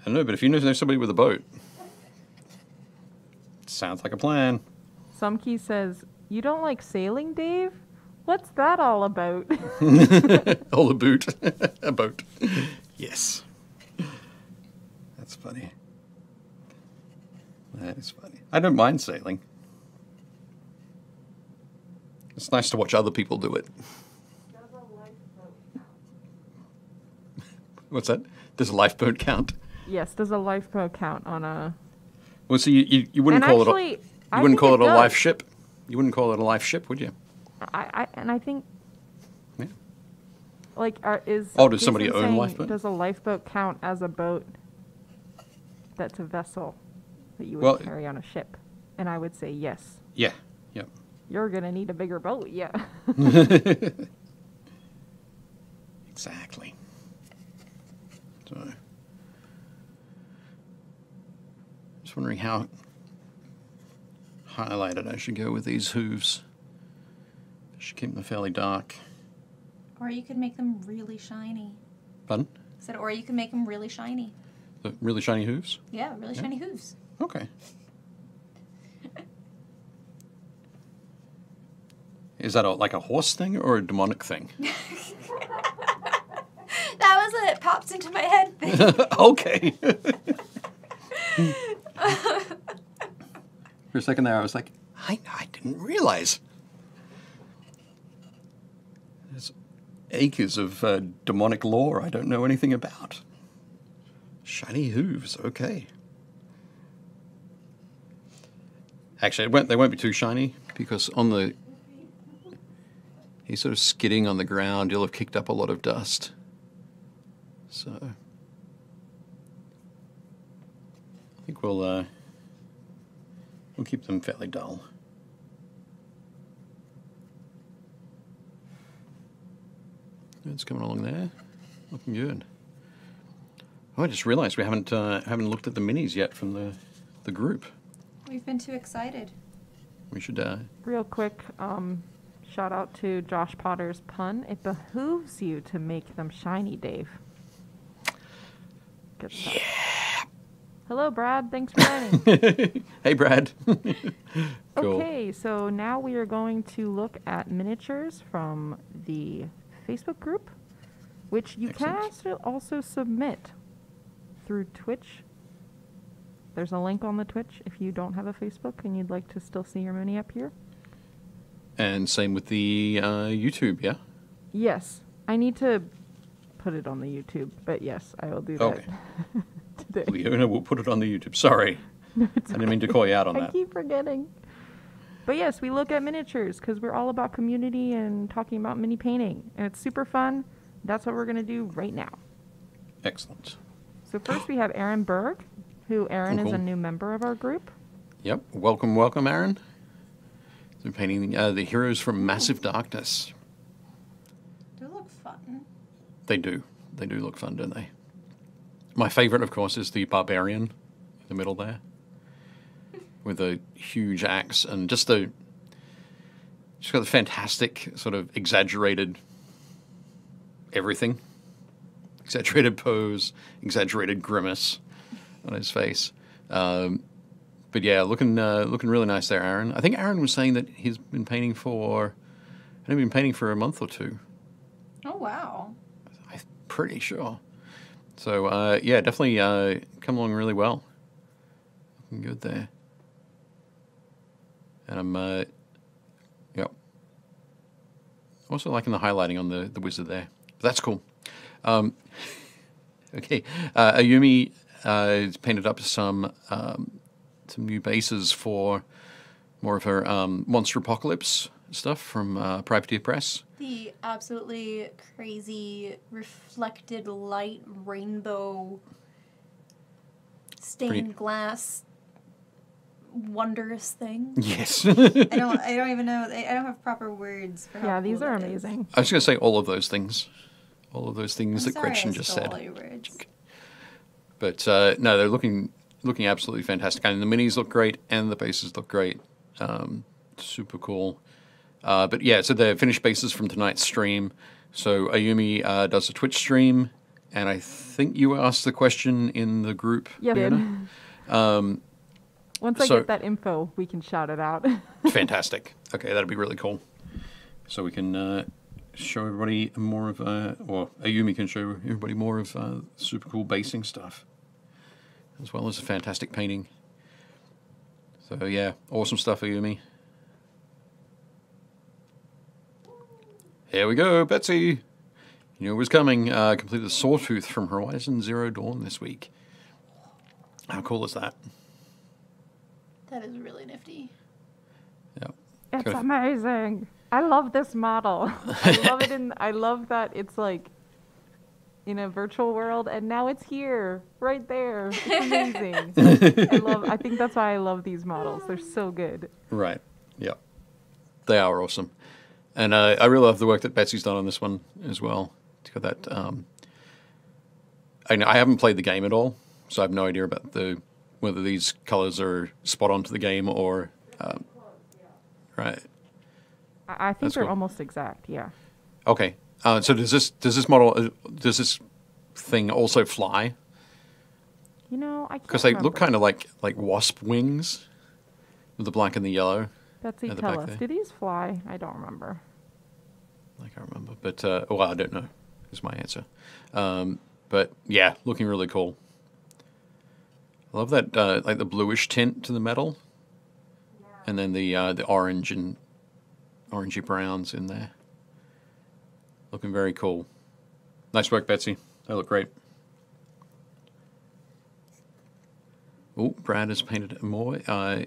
I don't know, but if you know there's somebody with a boat, sounds like a plan. Sumkey says, "You don't like sailing, Dave? What's that all about?" [LAUGHS] All a boot. [LAUGHS] a boat. Yes. That's funny. That is funny. I don't mind sailing. It's nice to watch other people do it. [LAUGHS] What's that? Does a lifeboat count? yes, does a lifeboat count on a? Well, so you, you, you wouldn't And call actually, it I a, you wouldn't call it, it a life ship. You wouldn't call it a life ship, would you? I, I and I think Yeah. like are, is Oh, does somebody own a saying, lifeboat? Does a lifeboat count as a boat? That's a vessel that you would Well- carry on a ship, and I would say yes. Yeah. Yep. You're gonna need a bigger boat, yeah. [LAUGHS] Exactly. So, just wondering how highlighted I should go with these hooves. I should keep them fairly dark. Or you could make them really shiny. Pardon? I said, or you can make them really shiny. The really shiny hooves? Yeah, really Yeah. shiny hooves. Okay. Is that a, like a horse thing or a demonic thing? [LAUGHS] That was a it popped into my head [LAUGHS] thing. okay. [LAUGHS] For a second there, I was like, I, I didn't realize. There's acres of uh, demonic lore I don't know anything about. Shiny hooves, okay. Actually, won't, they won't be too shiny because on the. He's sort of skidding on the ground. He'll have kicked up a lot of dust. So. I think we'll uh, we'll keep them fairly dull. It's coming along there, looking good. Oh, I just realised we haven't uh, haven't looked at the minis yet from the the group. We've been too excited. We should. Uh, Real quick, um, shout out to Josh Potter's pun. It behooves you to make them shiny, Dave. Good stuff. Hello, Brad. Thanks for joining. [LAUGHS] hey, Brad. [LAUGHS] cool. Okay, so now we are going to look at miniatures from the Facebook group, which you can Excellent. also- also submit through Twitch. There's a link on the Twitch if you don't have a Facebook and you'd like to still see your mini up here. And same with the uh, YouTube, yeah. Yes, I need to put it on the YouTube, but yes, I will do that Okay. [LAUGHS] today. Leona will put it on the YouTube. Sorry, [LAUGHS] I didn't mean to call you out on I that. I keep forgetting. But yes, we look at miniatures because we're all about community and talking about mini painting, and it's super fun. That's what we're gonna do right now. Excellent. So first we have Aaron Berg, who Aaron Oh, is a new member of our group. Yep. Welcome, welcome, Aaron. They're painting uh, the heroes from Massive Darkness. Do look fun. They do. They do look fun, don't they? My favorite, of course, is the barbarian in the middle there, [LAUGHS] with a huge axe and just the. She's got the fantastic sort of exaggerated everything, exaggerated pose, exaggerated grimace on his face. Um, but yeah, looking uh, looking really nice there, Aaron. I think Aaron was saying that he's been painting for, had been painting for a month or two. Oh wow. I'm pretty sure. So uh, yeah, definitely uh, come along really well. Looking good there. And I'm, uh, yep. Also liking the highlighting on the the wizard there. That's cool. Um, [LAUGHS] okay, uh, Ayumi uh, has painted up some um, some new bases for more of her um, Monsterpocalypse stuff from uh, Privateer Press. The absolutely crazy reflected light rainbow stained Pretty- glass wondrous thing. [LAUGHS] Yes. I don't I don't even know I I don't have proper words for how Yeah, these cool are that is. amazing. I was going to say all of those things. All of those I'm things that sorry Gretchen I just said. all your words. But uh, no, they're looking looking absolutely fantastic. And the minis look great, and the bases look great. Um, super cool. Uh, but yeah, so the finished bases from tonight's stream. So Ayumi uh, does a Twitch stream, and I think you asked the question in the group. Yeah, Fiona? Um, Once I so- get that info, we can shout it out. [LAUGHS] fantastic. Okay, that'd be really cool. So we can uh, show everybody more of, uh, or Ayumi can show everybody more of uh, super cool basing stuff, as well as a fantastic painting. So yeah, awesome stuff, Ayumi. Here we go, Betsy. You knew it was coming. Uh, completed the Sawtooth from Horizon Zero Dawn this week. How cool is that? That is really nifty. Yeah. It's Good. amazing. I love this model. [LAUGHS] I love it in I love that it's like in a virtual world and now it's here, right there. It's [LAUGHS] amazing. I love I think that's why I love these models. They're so good. Right. yeah They are awesome, and uh, I really love the work that Betsy's done on this one as well. To get that, um, I, know, I haven't played the game at all, so I have no idea about the whether these colors are spot on to the game or um, right. I, I think That's they're cool. almost exact, yeah. Okay. Uh, so does this does this model uh, does this thing also fly? You know, I can't Because they look kind of like like wasp wings, with the black and the yellow. Betsy, the tell us. there. Do these fly? I don't remember. I can't remember, but uh, well, I don't know. Is my answer. Um, but yeah, looking really cool. I love that, uh, like the bluish tint to the metal, and then the uh, the orange and orangey browns in there. Looking very cool. Nice work, Betsy. They look great. Oh, Brad has painted more uh,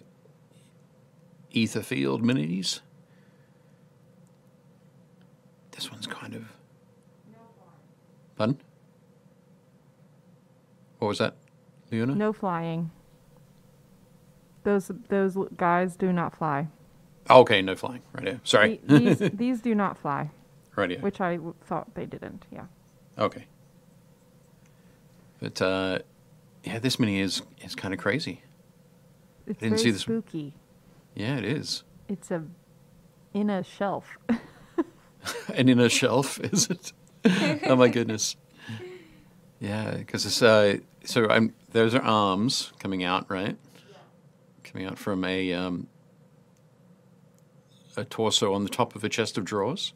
Etherfield minis. This one's kind of. Pardon? What was that, Leona? No flying. Those those guys do not fly. Oh, okay, no flying. Right here. Sorry. These [LAUGHS] these do not fly, right here. which I w- thought they didn't. Yeah. Okay. But uh, yeah, this mini is is kind of crazy. It's didn't very see this- spooky. Yeah, it is. It's a in a shelf. [LAUGHS] and in a shelf, [LAUGHS] is it? [LAUGHS] oh my goodness. Yeah, because it's uh, so I'm those are arms coming out, right? Coming out from a um, a torso on the top of a chest of drawers.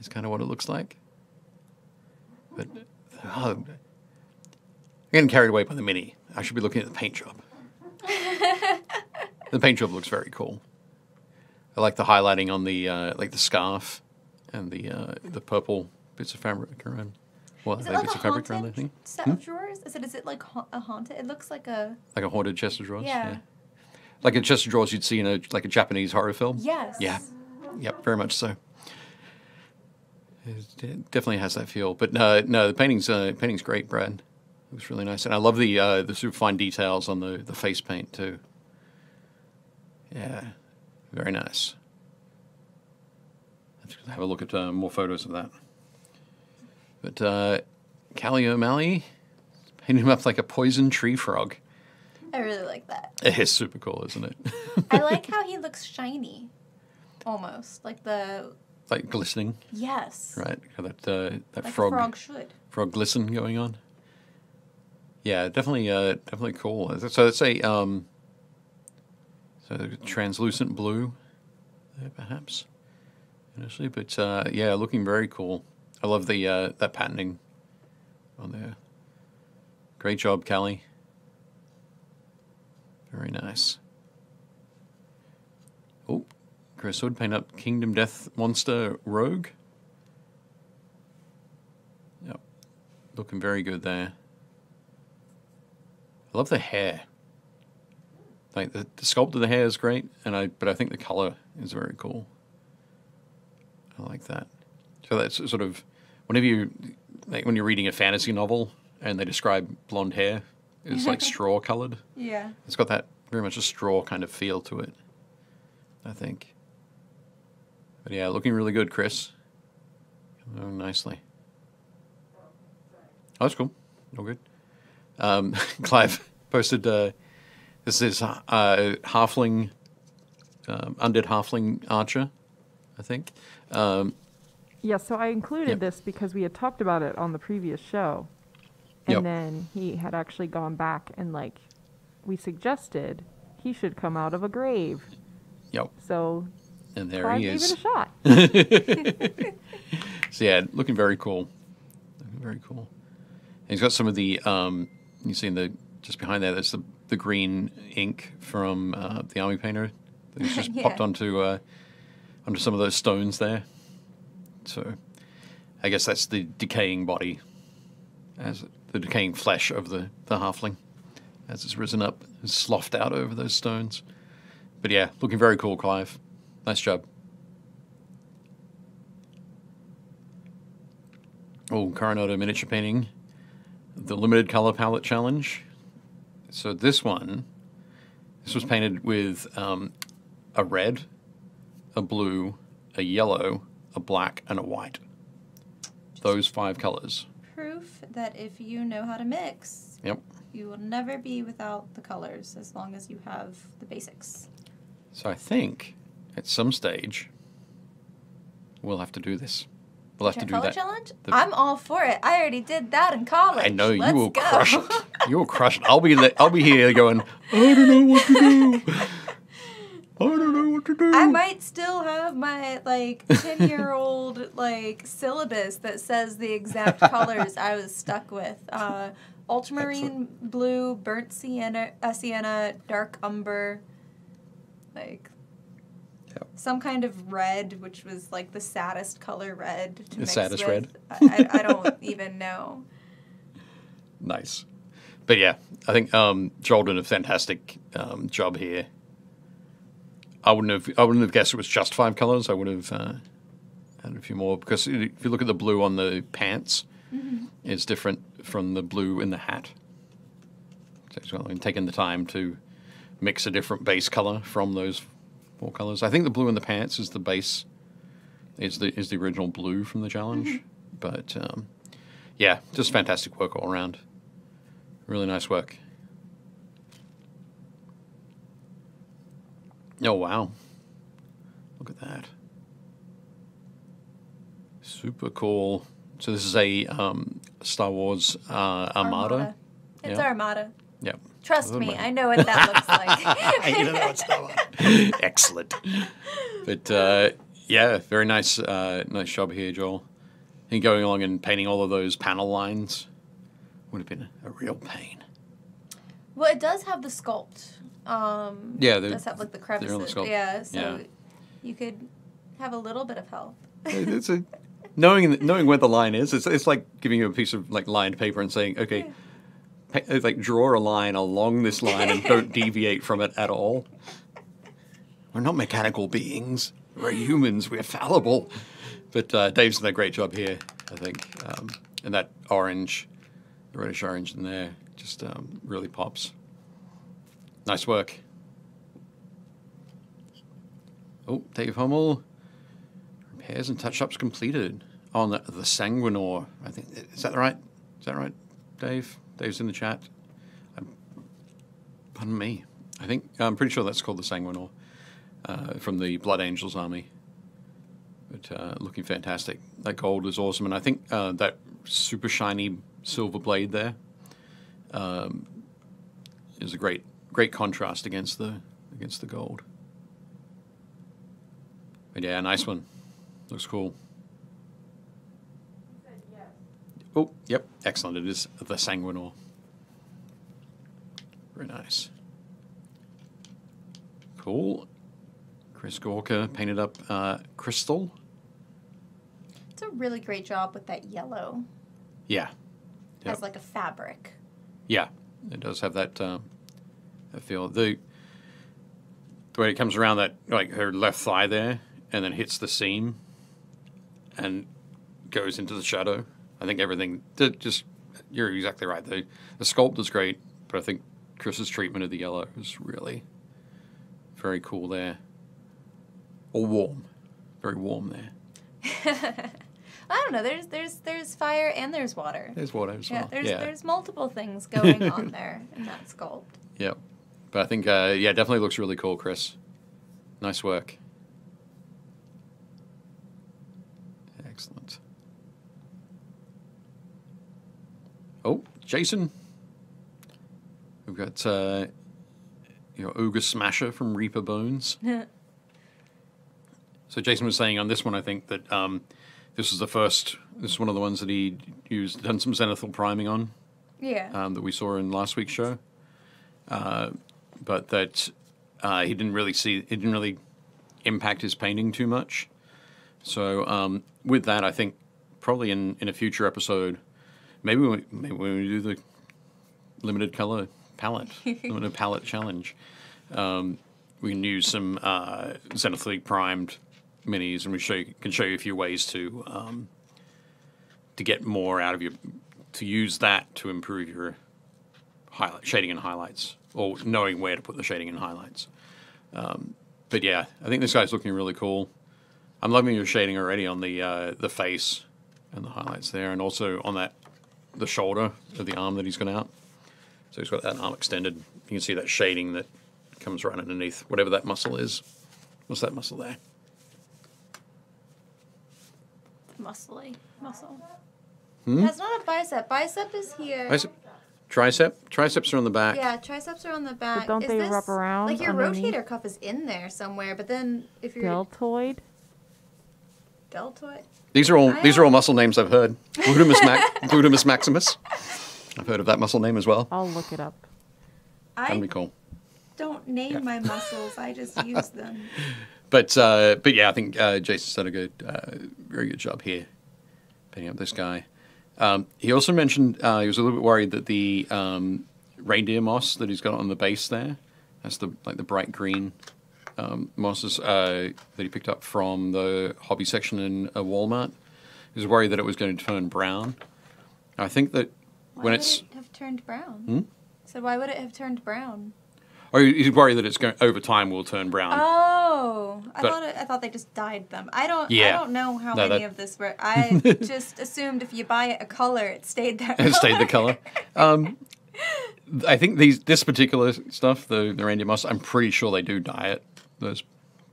Is kind of what it looks like. But oh, I'm getting carried away by the mini. I should be looking at the paint job. the paint job looks very cool. I like the highlighting on the uh, like the scarf and the uh, the purple bits of fabric around. Well, Is it like bits a of fabric around thing. set Hmm? of drawers? Is it is it like ha- a haunted? It looks like a Like a haunted chest of drawers. Yeah. Like a chest of drawers you'd see in a like a Japanese horror film. yes. Yeah. Yep. Very much so. It it definitely has that feel, but uh, no, the painting's uh, painting's great, Brad. It was really nice, and I love the uh, the super fine details on the the face paint too. Yeah, very nice. Let's have a look at uh, more photos of that. But uh, Callie O'Malley painted him up like a poison tree frog. I really like that. [LAUGHS] It is super cool, isn't it? I [LAUGHS] like how he looks shiny, almost like the like glistening, yes, right? That uh, that like frog frog should. frog glisten going on. Yeah, definitely, uh, definitely cool. So it's a um, so translucent blue, there perhaps initially, but uh, yeah, looking very cool. I love the uh, that patterning on there. Great job, Callie. Very nice. Chris Hood paint up Kingdom Death Monster Rogue. Yep. Looking very good there. I love the hair. Like the, the sculpt of the hair is great, and I but I think the color is very cool. I like that. So that's sort of whenever you like when you're reading a fantasy novel and they describe blonde hair, it's like [LAUGHS] straw colored. Yeah. It's got that very much a straw kind of feel to it. I think. But yeah, looking really good, Chris. Oh, nicely. Oh, that's cool. All good. Um, [LAUGHS] Clive posted uh, this is uh, halfling, um, undead halfling archer, I think. Um, Yeah, so I included Yep. this because we had talked about it on the previous show. And Yep. then he had actually gone back and like we suggested he should come out of a grave. yep, So and there he gave is. it a shot. [LAUGHS] [LAUGHS] So yeah, looking very cool. Looking very cool. And he's got some of the um, you see in the just behind there. That's the the green ink from uh, the army painter. He's just [LAUGHS] Yeah. popped onto uh, onto some of those stones there. So I guess that's the decaying body, as the decaying flesh of the the halfling, as it's risen up, and sloughed out over those stones. But yeah, looking very cool, Clive. Nice job. Oh, Coronado miniature painting, the limited color palette challenge. So this one, this was painted with um, a red, a blue, a yellow, a black, and a white. Those five colors. Proof that if you know how to mix, Yep. you will never be without the colors as long as you have the basics. So I think at some stage we'll have to do this. We'll have to do that. challenge? the- I'm all for it. I already did that in college. I know Let's [LAUGHS] you will go. crush it. You will crush it. I'll be le- I'll be here going. I don't know what to do. [LAUGHS] I don't know what to do. I might still have my like ten year old [LAUGHS] like syllabus that says the exact colors I was stuck with. Uh, ultramarine blue, burnt sienna, uh, sienna, dark umber, like. Some kind of red, which was like the saddest color red. To The mix saddest with. red? I, I, don't [LAUGHS] even know. Nice. But yeah, I think um, Joel did a fantastic um, job here. I wouldn't have I wouldn't have guessed it was just five colors. I would have uh, added a few more because if you look at the blue on the pants, it's different from the blue in the hat. So it's well, taking the time to mix a different base color from those four colors. I think the blue in the pants is the base. Is the is the original blue from the challenge, but um, yeah, just fantastic work all around. Really nice work. Oh, wow. Look at that. Super cool. So, this is a um, Star Wars uh, Armada. It's Yeah. Armada. Yep. Trust Oh me, my- I know what that looks like. [LAUGHS] you know what's Wars. [LAUGHS] Excellent. But uh, yeah, very nice, uh, nice job here, Joel. And going along and painting all of those panel lines would have been a real pain. Well, it does have the sculpt. Um, Yeah, does have like the the crevices. sculpt. Yeah, so Yeah. you could have a little bit of help. it's a knowing knowing where the line is. It's, it's like giving you a piece of like lined paper and saying, okay, it's like draw a line along this line and don't [LAUGHS] deviate from it at all. We're not mechanical beings. We're humans. We're fallible. But uh, Dave's done a great job here, I think. Um, and that orange, the reddish orange in there, just um, really pops. Nice work. Oh, Dave Hummel. Repairs and touch-ups completed on the, the Sanguinor. I think is that right? Is that right, Dave? Dave's in the chat. Um, pardon me. I think I'm pretty sure that's called the Sanguinor uh, from the Blood Angels army. But uh, looking fantastic. That gold is awesome, and I think uh, that super shiny silver blade there um, is a great great contrast against the against the gold. But yeah, nice one. Looks cool. Oh, yep, excellent. It is the Sanguinor. Very nice. Cool. Chris Gorka painted up uh, Crystal. It's a really great job with that yellow Yeah. Yep. as like a fabric. Yeah, it does have that, um, that feel. The the way it comes around that like her left thigh there, and then hits the seam, and goes into the shadow. I think everything just you're exactly right. The the sculpt is great, but I think Chris's treatment of the yellow is really very cool there. Or warm, very warm there. [LAUGHS] I don't know. There's there's there's fire and there's water. There's water as Yeah, well. there's yeah. there's multiple things going on [LAUGHS] there in that sculpt. Yep. But I think, uh, yeah, definitely looks really cool, Chris. Nice work. Excellent. Oh, Jason. We've got uh, your Ogre Smasher from Reaper Bones. [LAUGHS] So Jason was saying on this one, I think that um, this is the first. This is one of the ones that he used, done some zenithal priming on yeah. um, that we saw in last week's show. Uh, but that uh, he didn't really see, it didn't really impact his painting too much. So um, with that, I think probably in, in a future episode, maybe when, maybe when we do the limited color palette, [LAUGHS] limited palette challenge, um, we can use some uh, zenithally primed minis, and we show you, can show you a few ways to um, to get more out of your to use that to improve your highlight shading and highlights, or knowing where to put the shading and highlights. Um, but yeah, I think this guy's looking really cool. I'm loving your shading already on the uh, the face and the highlights there, and also on that the shoulder of the arm that he's got out. So he's got that arm extended. You can see that shading that comes right underneath whatever that muscle is. What's that muscle there? Muscly muscle. Hmm? That's not a bicep. Bicep is here. Bicep, tricep, triceps are on the back. Yeah, triceps are on the back. don't Is they this- wrap around Like your underneath? rotator cuff is in there somewhere, but then if you're Deltoid. Deltoid, These are all I these are all muscle names I've heard. Glutamus, mac- glutamus maximus. I've heard of that muscle name as well. I'll look it up. That'd I be cool. don't name Yeah. my muscles. I just [LAUGHS] use them. But uh, but yeah, I think uh, Jason's done a good, uh, very good job here, painting up this guy. Um, he also mentioned uh, he was a little bit worried that the um, reindeer moss that he's got on the base there, that's the like the bright green um, mosses uh, that he picked up from the hobby section in uh, Walmart. He was worried that it was going to turn brown. I think that Why when it's it have turned brown? Hmm? So why would it have turned brown? or he's worried that it's going over time will turn brown. Oh, I But- thought it, I thought they just dyed them. I don't. I don't know how No, many that- of this work. I [LAUGHS] just assumed if you buy it a color, it stayed that. it stayed the color. [LAUGHS] Um, I think these this particular stuff, the the reindeer moss, I'm pretty sure they do dye it those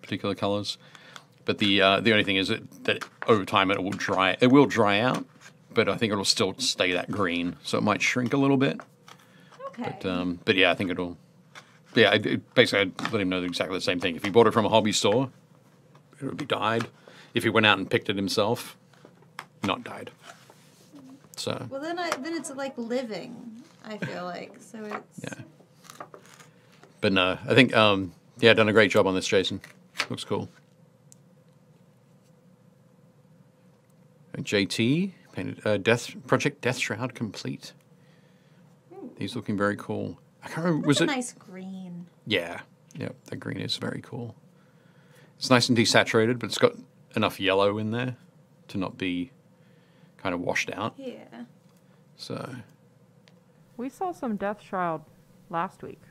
particular colors. But the uh, the only thing is that, that over time it will dry. It will dry out, but I think it will still stay that green, so it might shrink a little bit. okay. But um, but yeah, I think it'll. Yeah, I, it- basically, I'd let him know exactly the same thing. If he bought it from a hobby store, it would be dyed. If he went out and picked it himself, not dyed. So well, then I then it's like living. I feel like so it's. Yeah. But no, I think um, yeah, done a great job on this, Jason. Looks cool. And JT painted uh, Death Project Death Shroud complete. He's looking very cool. I can't remember. Was That's a it? nice green? Yeah, yeah. The green is very cool. It's nice and desaturated, but it's got enough yellow in there to not be kind of washed out. Yeah. So We saw some Death Shroud last week.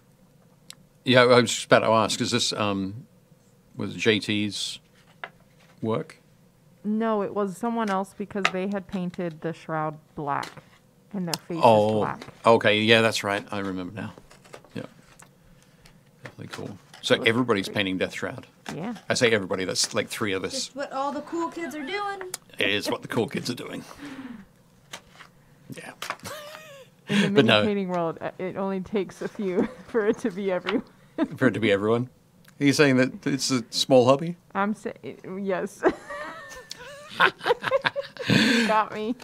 Yeah, I was just about to ask: Is this um, was JT's work? No, it was someone else because they had painted the shroud black, and their face is Oh, black. okay, yeah, that's right. I remember now. Yeah, definitely cool. So everybody's great. painting Death Shroud. Yeah. I say everybody. That's like three of us. Just what all the cool kids are doing. It is what the cool kids are doing. [LAUGHS] Yeah. In the But mini no. painting world, uh, it only takes a few [LAUGHS] for it to be everyone. For it to be everyone. Are you saying that it's a small hobby? I'm saying yes. [LAUGHS] [LAUGHS] Got me.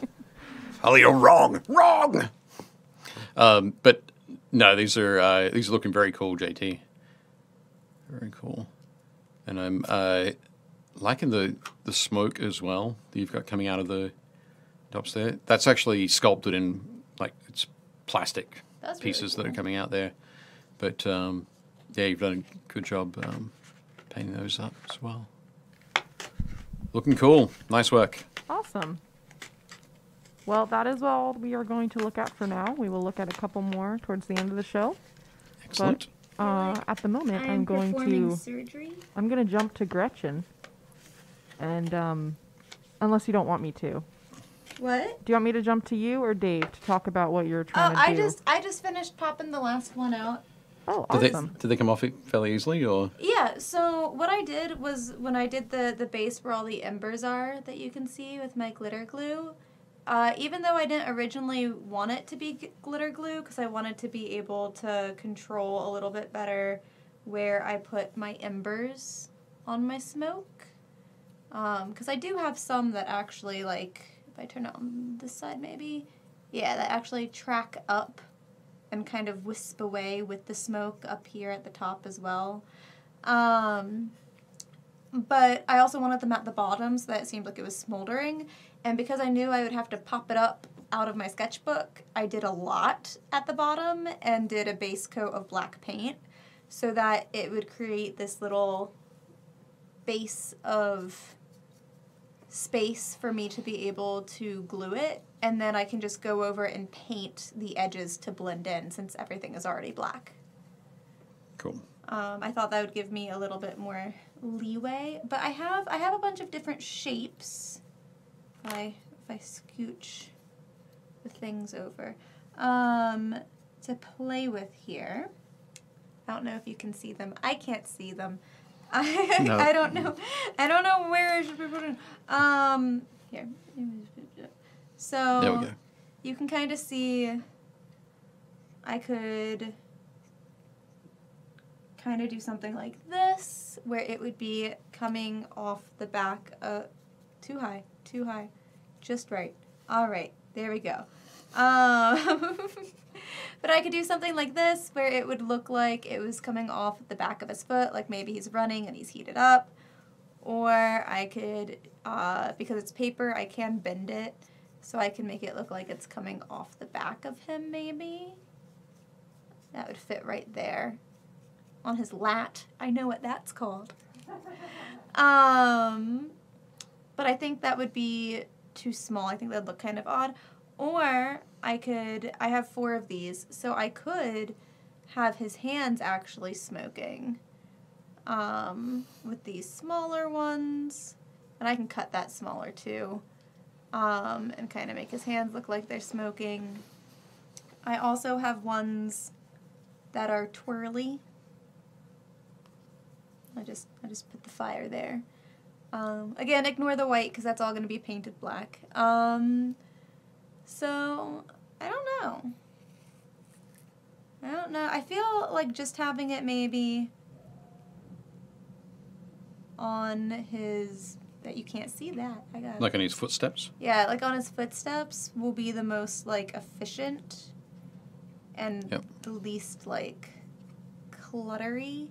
Oh, you're wrong. Wrong. Um, but no, these are uh, these are looking very cool, JT. Very cool, and I'm uh, liking the the smoke as well that you've got coming out of the tops there. That's actually sculpted in like it's plastic That's really pieces that are coming out there. But um, yeah, you've done a good job um, painting those up as well. Looking cool. Nice work. Awesome. Well, that is all we are going to look at for now. We will look at a couple more towards the end of the show. Excellent. Uh, at the moment, I I'm going to surgery. I'm going to jump to Gretchen. And um, unless you don't want me to, What? do you want me to jump to you or Dave to talk about what you're trying Oh, to I do? just I just finished popping the last one out. Oh, did, awesome. they, did they come off it fairly easily, or Yeah, so what I did was when I did the the base where all the embers are that you can see with my glitter glue, uh, even though I didn't originally want it to be g- glitter glue because I wanted to be able to control a little bit better where I put my embers on my smoke. Because I do have some that actually, like, if I turn it on this side maybe, yeah, that actually track up and kind of wisp away with the smoke up here at the top as well. Um, but I also wanted them at the bottom so that it seemed like it was smoldering. And because I knew I would have to pop it up out of my sketchbook, I did a lot at the bottom and did a base coat of black paint so that it would create this little base of space for me to be able to glue it and then I can just go over and paint the edges to blend in since everything is already black. cool? Um, I thought that would give me a little bit more leeway, but I have I have a bunch of different shapes. If I if I scooch the things over um, to play with here. I don't know if you can see them. I can't see them. [LAUGHS] I, No. [LAUGHS] I don't know. I don't know where I should be putting. Um, here. So There we go. you can kind of see I could kind of do something like this where it would be coming off the back uh too high too high just right all right there we go um [LAUGHS] [LAUGHS] but i could do something like this where it would look like it was coming off the back of his foot like maybe he's running and he's heated up or i could uh, because it's paper i can bend it so I can make it look like it's coming off the back of him, maybe. That would fit right there. On his lat. I know what that's called. [LAUGHS] Um, but I think that would be too small. I think that'd look kind of odd. Or I could, I have four of these, so I could have his hands actually smoking um, with these smaller ones. And I can cut that smaller too um, and kind of make his hands look like they're smoking. I also have ones that are twirly. I just I just put the fire there. Um, again, ignore the white because that's all going to be painted black. Um, so I don't know. I don't know. I feel like just having it maybe on his that you can't see that. I got Like on his footsteps. yeah, like on his footsteps will be the most like efficient and Yep. the least like cluttery.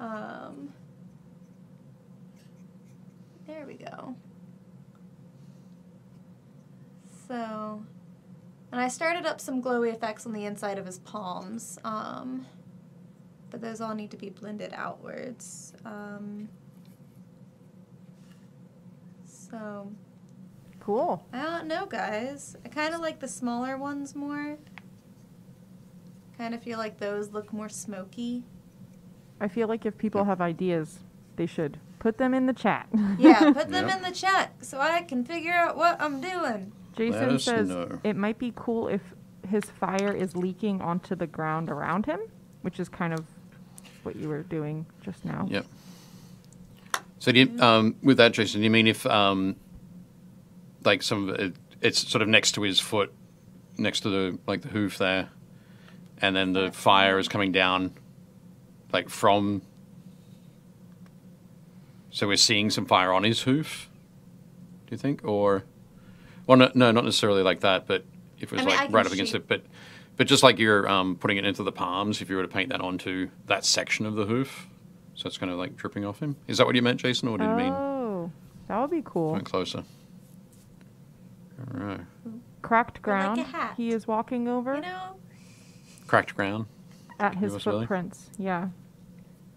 Um there we go. So and I started up some glowy effects on the inside of his palms. Um but those all need to be blended outwards. Um, so Cool. I don't know, guys. I kind of like the smaller ones more. Kind of feel like those look more smoky. I feel like if people have ideas, they should put them in the chat. Yeah, [LAUGHS] put them Yep. in the chat so I can figure out what I'm doing. Jason us says know. it might be cool if his fire is leaking onto the ground around him, which is kind of what you were doing just now. Yep. So do you, um, with that, Jason, do you mean if um, like some of it, it's sort of next to his foot, next to the like the hoof there, and then the fire is coming down, like from. So we're seeing some fire on his hoof. Do you think, or, well, no, no, not necessarily like that, but if it was I mean, like can right up against shoot- it, but, but just like you're um, putting it into the palms, if you were to paint that onto that section of the hoof, so it's kind of like dripping off him. Is that what you meant, Jason, or did you mean Oh, that would be cool. went closer? All right, Cracked Or like ground. He is walking over. You know? cracked ground. At his Yours, Lily? footprints, yeah.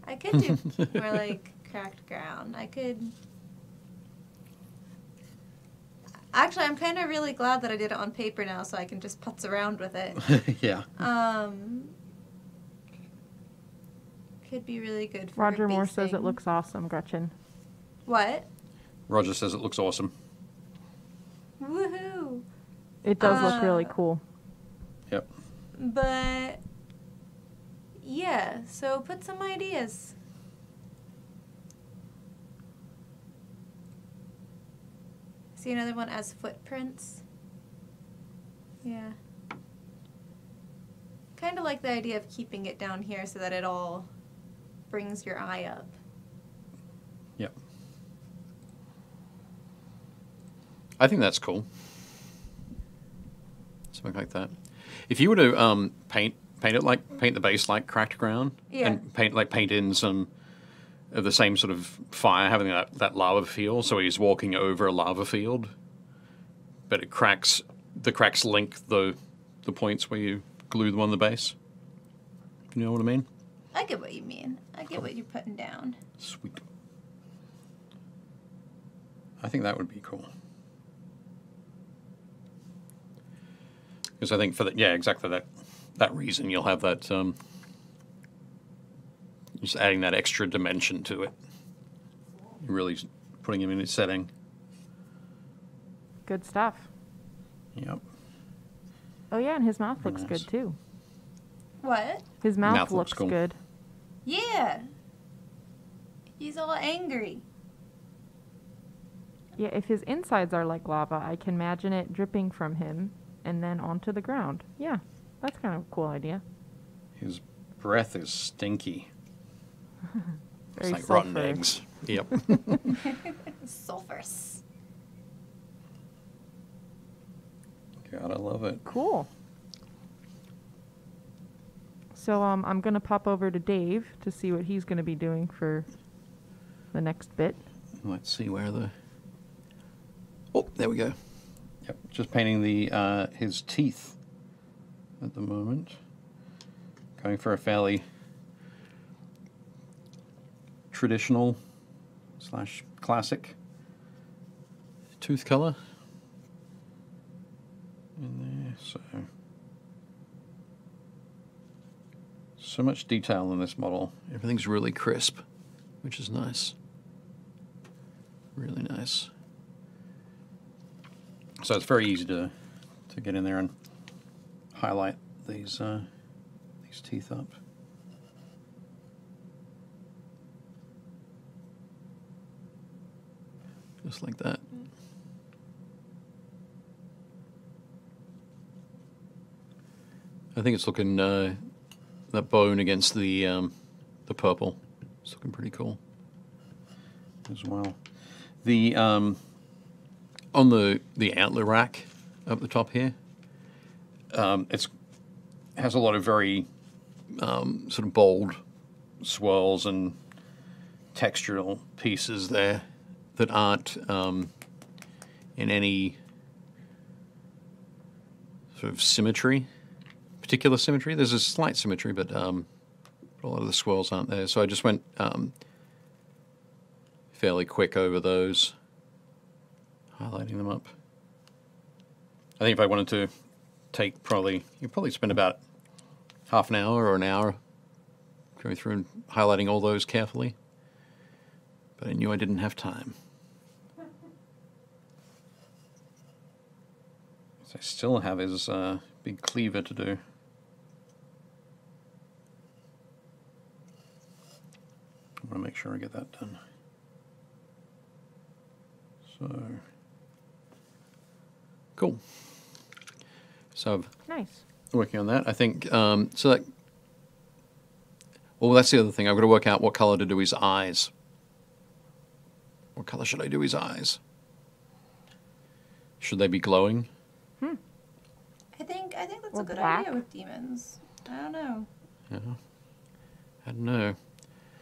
I could do more like [LAUGHS] cracked ground. I could. Actually, I'm kind of really glad that I did it on paper now, so I can just putz around with it. [LAUGHS] yeah. Um, could be really good for Roger Moore says it looks awesome, Gretchen. What? Roger says it looks awesome. Woohoo! It does look really Uh, cool. Yep. But yeah, so put some ideas. See another one as footprints. Yeah. Kind of like the idea of keeping it down here so that it all brings your eye up. Yep. I think that's cool. Something like that. If you were to um, paint paint it like paint the base like cracked ground, Yeah. and paint like paint in some the same sort of fire, having that, that lava feel. So he's walking over a lava field, but it cracks. The cracks link the the points where you glue them on the base. You know what I mean? I get what you mean. I get what you're putting down. Sweet. I think that would be cool. Because I think for that, yeah, exactly that that reason, you'll have that um, just adding that extra dimension to it. Really putting him in his setting. Good stuff. Yep. Oh yeah, and his mouth looks Nice. good too. What? His mouth, Mouth looks looks cool. good. Yeah. He's all angry. Yeah, if his insides are like lava, I can imagine it dripping from him and then onto the ground. Yeah, that's kind of a cool idea. His breath is stinky. Very it's like rotten eggs. Yep. [LAUGHS] Sulfurs. God, I love it. Cool. So um, I'm gonna pop over to Dave to see what he's gonna be doing for the next bit. Let's see where the. Oh, there we go. Yep, just painting the uh, his teeth at the moment. Going for a fairly traditional slash classic tooth color in there. So so much detail in this model. Everything's really crisp, which is nice. Really nice. So it's very easy to to get in there and highlight these uh, these teeth up. Just like that. I think it's looking uh, that bone against the um, the purple. It's looking pretty cool as well. The um, on the the antler rack up the top here, um, it's has a lot of very um, sort of bold swirls and textural pieces there that aren't um, in any sort of symmetry, particular symmetry. There's a slight symmetry, but um, a lot of the swirls aren't there. So I just went um, fairly quick over those, highlighting them up. I think if I wanted to take probably, you'd probably spend about half an hour or an hour going through and highlighting all those carefully. But I knew I didn't have time. I still have his uh, big cleaver to do. I want to make sure I get that done. So, cool. So, i Nice. working on that. I think um, so. That well, that's the other thing. I've got to work out what color to do his eyes. What color should I do his eyes? Should they be glowing? I think I think that's Or a good black? idea with demons. I don't know. Yeah. I don't know.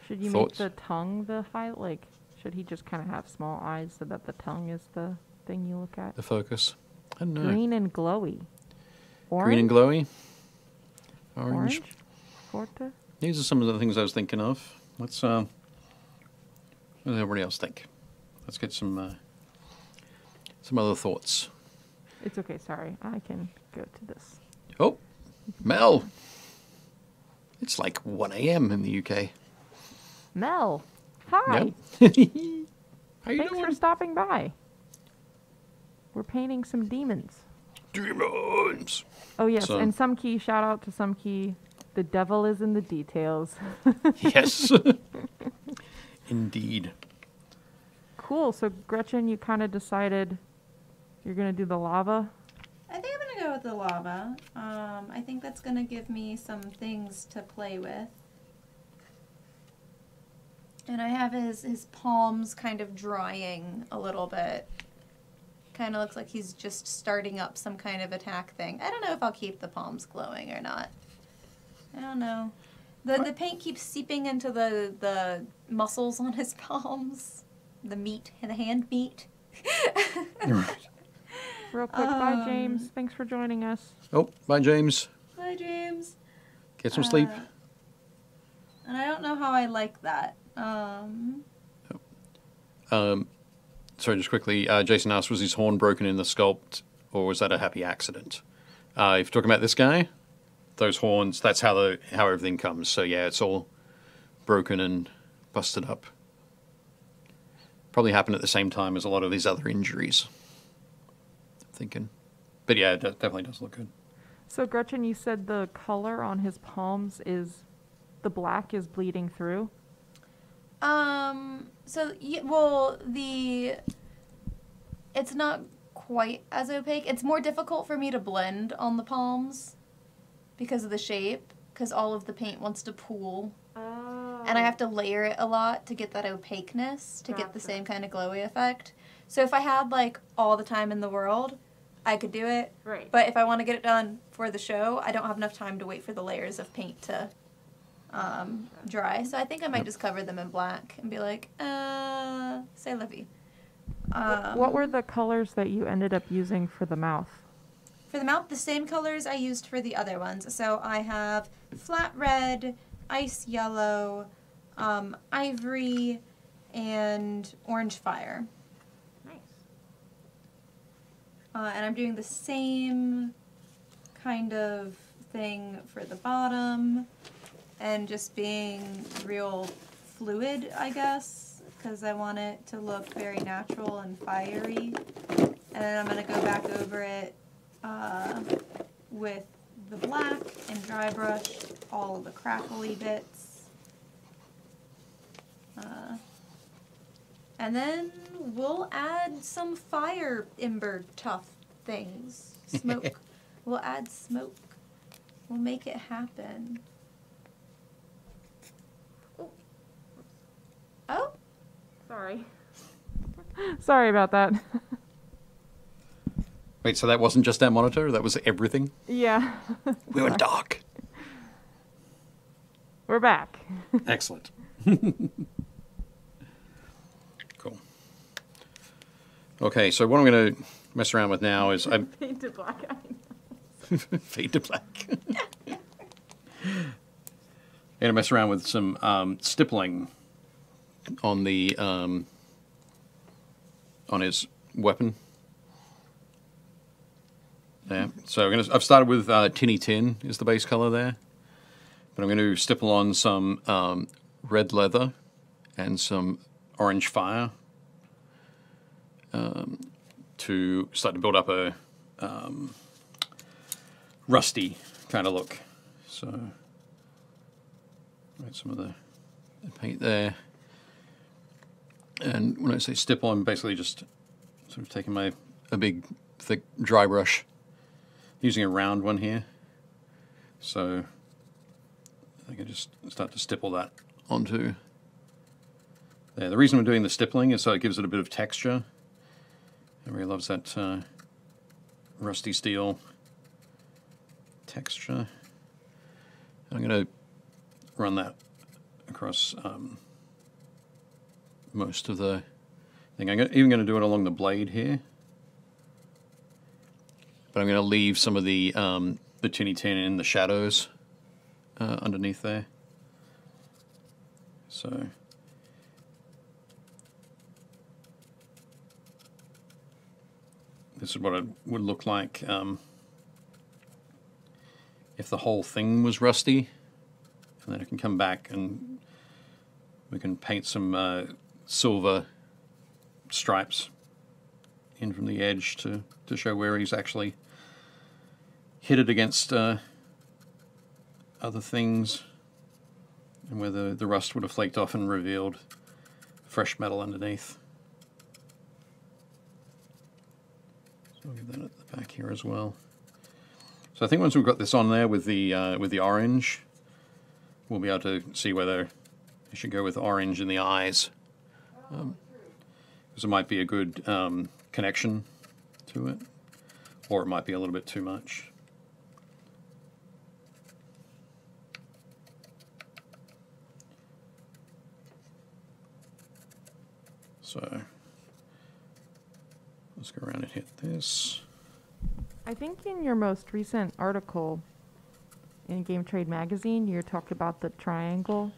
Should you Thoughts? make the tongue the highlight? Like, should he just kind of have small eyes so that the tongue is the thing you look at? The focus. I don't know. Green and glowy. Orange. Green and glowy. Orange. Orange. forte. These are some of the things I was thinking of. Let's, uh, what does everybody else think? Let's get some, uh, some other thoughts. It's okay. Sorry, I can go to this. Oh, Mel. It's like 1 a.m. in the UK. Mel, hi. [LAUGHS] You Thanks doing? for stopping by. We're painting some demons. Demons. Oh yes, So- and some key. Shout out to some key. The devil is in the details. [LAUGHS] yes. [LAUGHS] Indeed. cool. So Gretchen, you kind of decided you're gonna do the lava. I think I'm gonna go with the lava. Um, I think that's gonna give me some things to play with. And I have his his palms kind of drying a little bit. Kind of looks like he's just starting up some kind of attack thing. I don't know if I'll keep the palms glowing or not. I don't know. The the paint keeps seeping into the the muscles on his [LAUGHS] palms, the meat, the hand meat. [LAUGHS] Real quick, bye Um, James. Thanks for joining us. Oh, bye, James. Bye, James. Get some sleep. Uh, and I don't know how I like that. Um, Um, sorry, just quickly. Uh, Jason asked, was his horn broken in the sculpt, or was that a happy accident? Uh, if you're talking about this guy, those horns, that's how the how everything comes. So yeah, it's all broken and busted up. Probably happened at the same time as a lot of these other injuries. I'm thinking, but yeah, it de- definitely does look good. So Gretchen, you said the color on his palms is the black is bleeding through. um, so, y- well, the. It's not quite as opaque. It's more difficult for me to blend on the palms because of the shape, because all of the paint wants to pool. Oh. And I have to layer it a lot to get that opaqueness, to get the same kind of glowy effect. So if I had like all the time in the world, I could do it. Right. But if I want to get it done for the show, I don't have enough time to wait for the layers of paint to um, dry. So I think I might just cover them in black and be like, uh, say la vie. Um, what were the colors that you ended up using for the mouth? For the mouth, the same colors I used for the other ones. So I have flat red, ice yellow, um, ivory, and orange fire. Uh, and I'm doing the same kind of thing for the bottom and just being real fluid, I guess, because I want it to look very natural and fiery. And then I'm going to go back over it uh, with the black and dry brush all of the crackly bits. Uh, and then we'll add some fire ember tough things. Smoke. [LAUGHS] we'll add smoke. We'll make it happen. Oh, oh. Sorry. [LAUGHS] Sorry about that. [LAUGHS] Wait, so that wasn't just our monitor? That was everything? yeah. We went dark. We're back. Excellent. cool. Okay, so what I'm going to mess around with now is I Painted black eye. fade to black. and I'm going to [LAUGHS] mess around with some um, stippling on the um, on his weapon. Yeah. So I'm gonna, I've started with uh, tinny tin is the base color there, but I'm going to stipple on some um, red leather and some orange fire um, to start to build up a um, rusty kind of look. So, right, some of the, the paint there. And when I say stipple, I'm basically just sort of taking my a big thick dry brush, using a round one here. So I can just start to stipple that onto there. The reason I'm doing the stippling is so it gives it a bit of texture. Everybody loves that uh, rusty steel texture. I'm going to run that across um, most of the thing. I'm even going to do it along the blade here. But I'm going to leave some of the um, the tinny tin in the shadows uh, underneath there. So. This is what it would look like um, if the whole thing was rusty. And then it can come back and we can paint some uh, silver stripes in from the edge to, to show where he's actually hit it against uh, other things and where the, the rust would have flaked off and revealed fresh metal underneath. I'll get that at the back here as well. So I think once we've got this on there with the uh, with the orange, we'll be able to see whether I should go with orange in the eyes. Because it might be a good um, connection to it, or it might be a little bit too much. So let's go around and hit this. I think in your most recent article in Game Trade Magazine, you talked about the triangle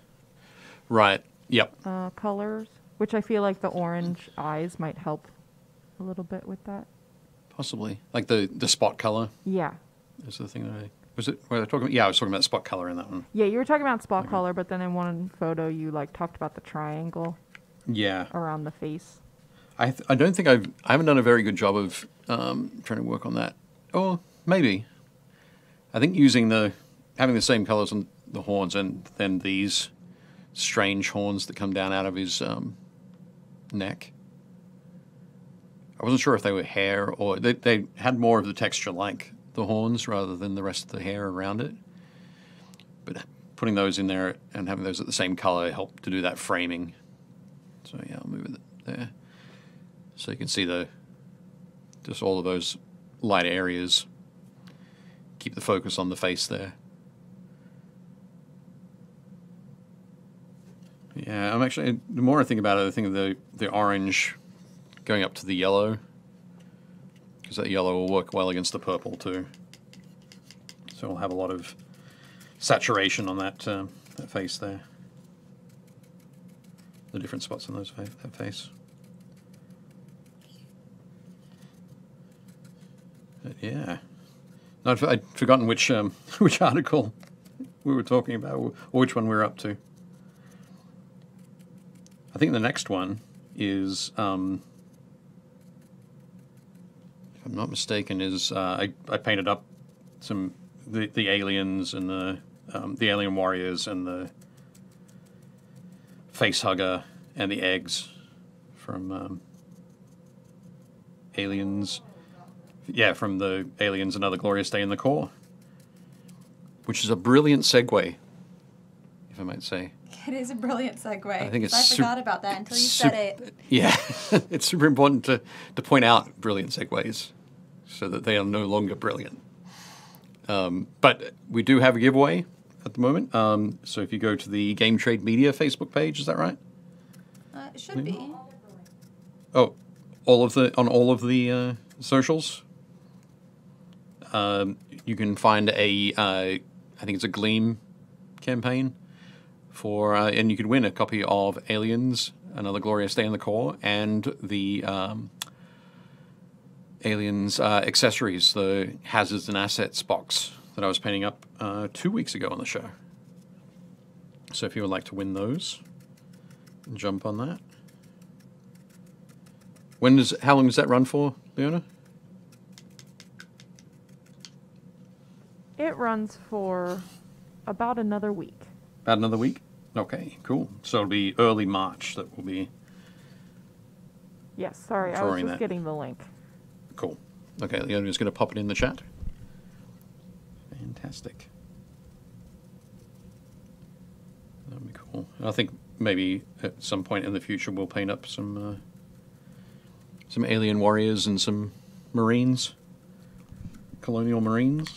Right. Yep. uh, colors, which I feel like the orange eyes might help a little bit with that. Possibly. Like the, the spot color Yeah. is the thing that I. Was it? Were I talking about? Yeah, I was talking about spot color in that one. Yeah, you were talking about spot Okay. color, but then in one photo you like talked about the triangle Yeah. around the face. I, th- I don't think I've I haven't done a very good job of um, trying to work on that. Or maybe. I think using the having the same colors on the horns and then these strange horns that come down out of his um, neck. I wasn't sure if they were hair or they they had more of the texture like the horns rather than the rest of the hair around it. But putting those in there and having those at the same color helped to do that framing. So yeah, I'll move it there. So you can see the just all of those light areas. Keep the focus on the face there. Yeah, I'm actually the more I think about it, I think the the orange going up to the yellow because that yellow will work well against the purple too. So we'll have a lot of saturation on that um, that face there. The different spots on those that face. But yeah, I'd, I'd forgotten which um, [LAUGHS] which article we were talking about, or which one we were up to. I think the next one is, um, if I'm not mistaken, is uh, I, I painted up some the, the aliens and the um, the alien warriors and the face hugger and the eggs from um, aliens. Yeah, from the aliens another glorious day in the Corps, which is a brilliant segue, if I might say. It is a brilliant segue. I think it's I sup- forgot about that until you sup- said it. Yeah, [LAUGHS] it's super important to, to point out brilliant segues so that they are no longer brilliant. Um, but we do have a giveaway at the moment. Um, so if you go to the Game Trade Media Facebook page, is that right? Uh, it should be. Oh, all of the on all of the uh, socials. Um, you can find a, uh, I think it's a Gleam campaign for, uh, and you could win a copy of Aliens: Another Glorious Day in the Corps and the um, Aliens uh, accessories, the hazards and assets box that I was painting up uh, two weeks ago on the show. So if you would like to win those, jump on that. When does how long does that run for, Leona? It runs for about another week. About another week. Okay, cool. So it'll be early March that will be Yes, sorry, I was just that. getting the link. cool. Okay, Leona's going to pop it in the chat. Fantastic. That'd be cool. I think maybe at some point in the future we'll paint up some uh, some alien warriors and some marines, colonial marines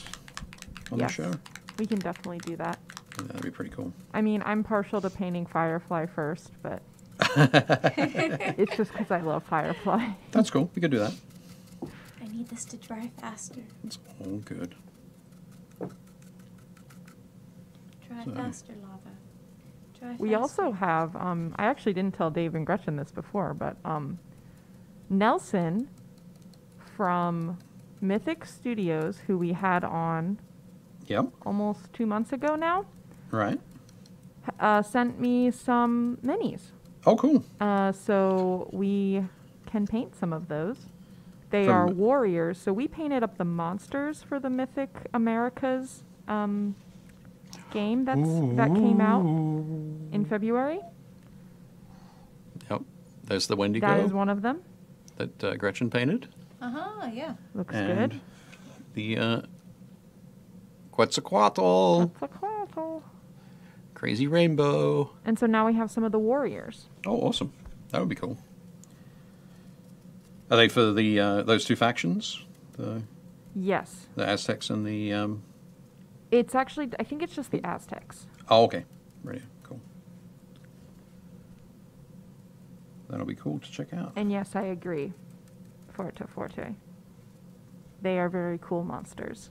on Yes. the show. We can definitely do that. That'd be pretty cool. I mean, I'm partial to painting Firefly first, but [LAUGHS] it's just because I love Firefly. That's cool. We could do that. I need this to dry faster. It's all good. Dry So- faster, lava. Dry We also have, um, I actually didn't tell Dave and Gretchen this before, but um, Nelson from Mythic Studios, who we had on Yep. almost two months ago now, Right. uh, sent me some minis. Oh, cool. Uh, so we can paint some of those. They From- are warriors. So we painted up the monsters for the Mythic Americas um, game that's that came out in February. Yep. There's the Wendigo That is one of them. that uh, Gretchen painted. Uh huh. Yeah. Looks and good. the uh, Quetzalcoatl, classel. Crazy Rainbow. And so now we have some of the warriors. Oh, awesome. That would be cool. Are they for the uh, those two factions, the Yes. the Aztecs and the? Um... It's actually, I think it's just the Aztecs. Oh, okay. Right. Cool. That'll be cool to check out. And yes, I agree. Forte Forte. They are very cool monsters.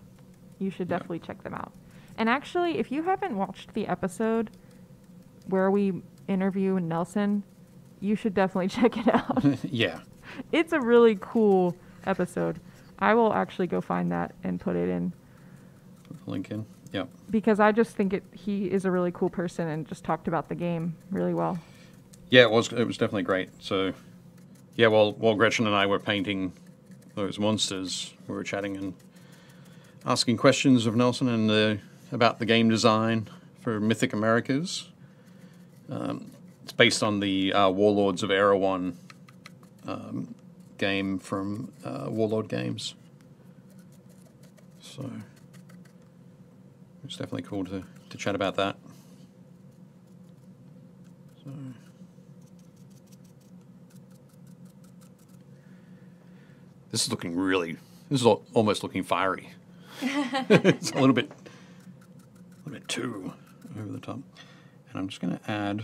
You should Yeah. definitely check them out. And actually, if you haven't watched the episode where we interview Nelson, you should definitely [LAUGHS] check it out. [LAUGHS] yeah. it's a really cool episode. I will actually go find that and put it in Put the link in. Yep. because I just think it he is a really cool person and just talked about the game really well. Yeah, it was. It was definitely great. So, yeah, while while Gretchen and I were painting those monsters, we were chatting and asking questions of Nelson and uh, about the game design for Mythic Americas. Um, it's based on the uh, Warlords of Erewhon um, game from uh, Warlord Games. So, it's definitely cool to, to chat about that. So. This is looking really. This is almost looking fiery. [LAUGHS] it's a little bit, a little bit too over the top. And I'm just going to add,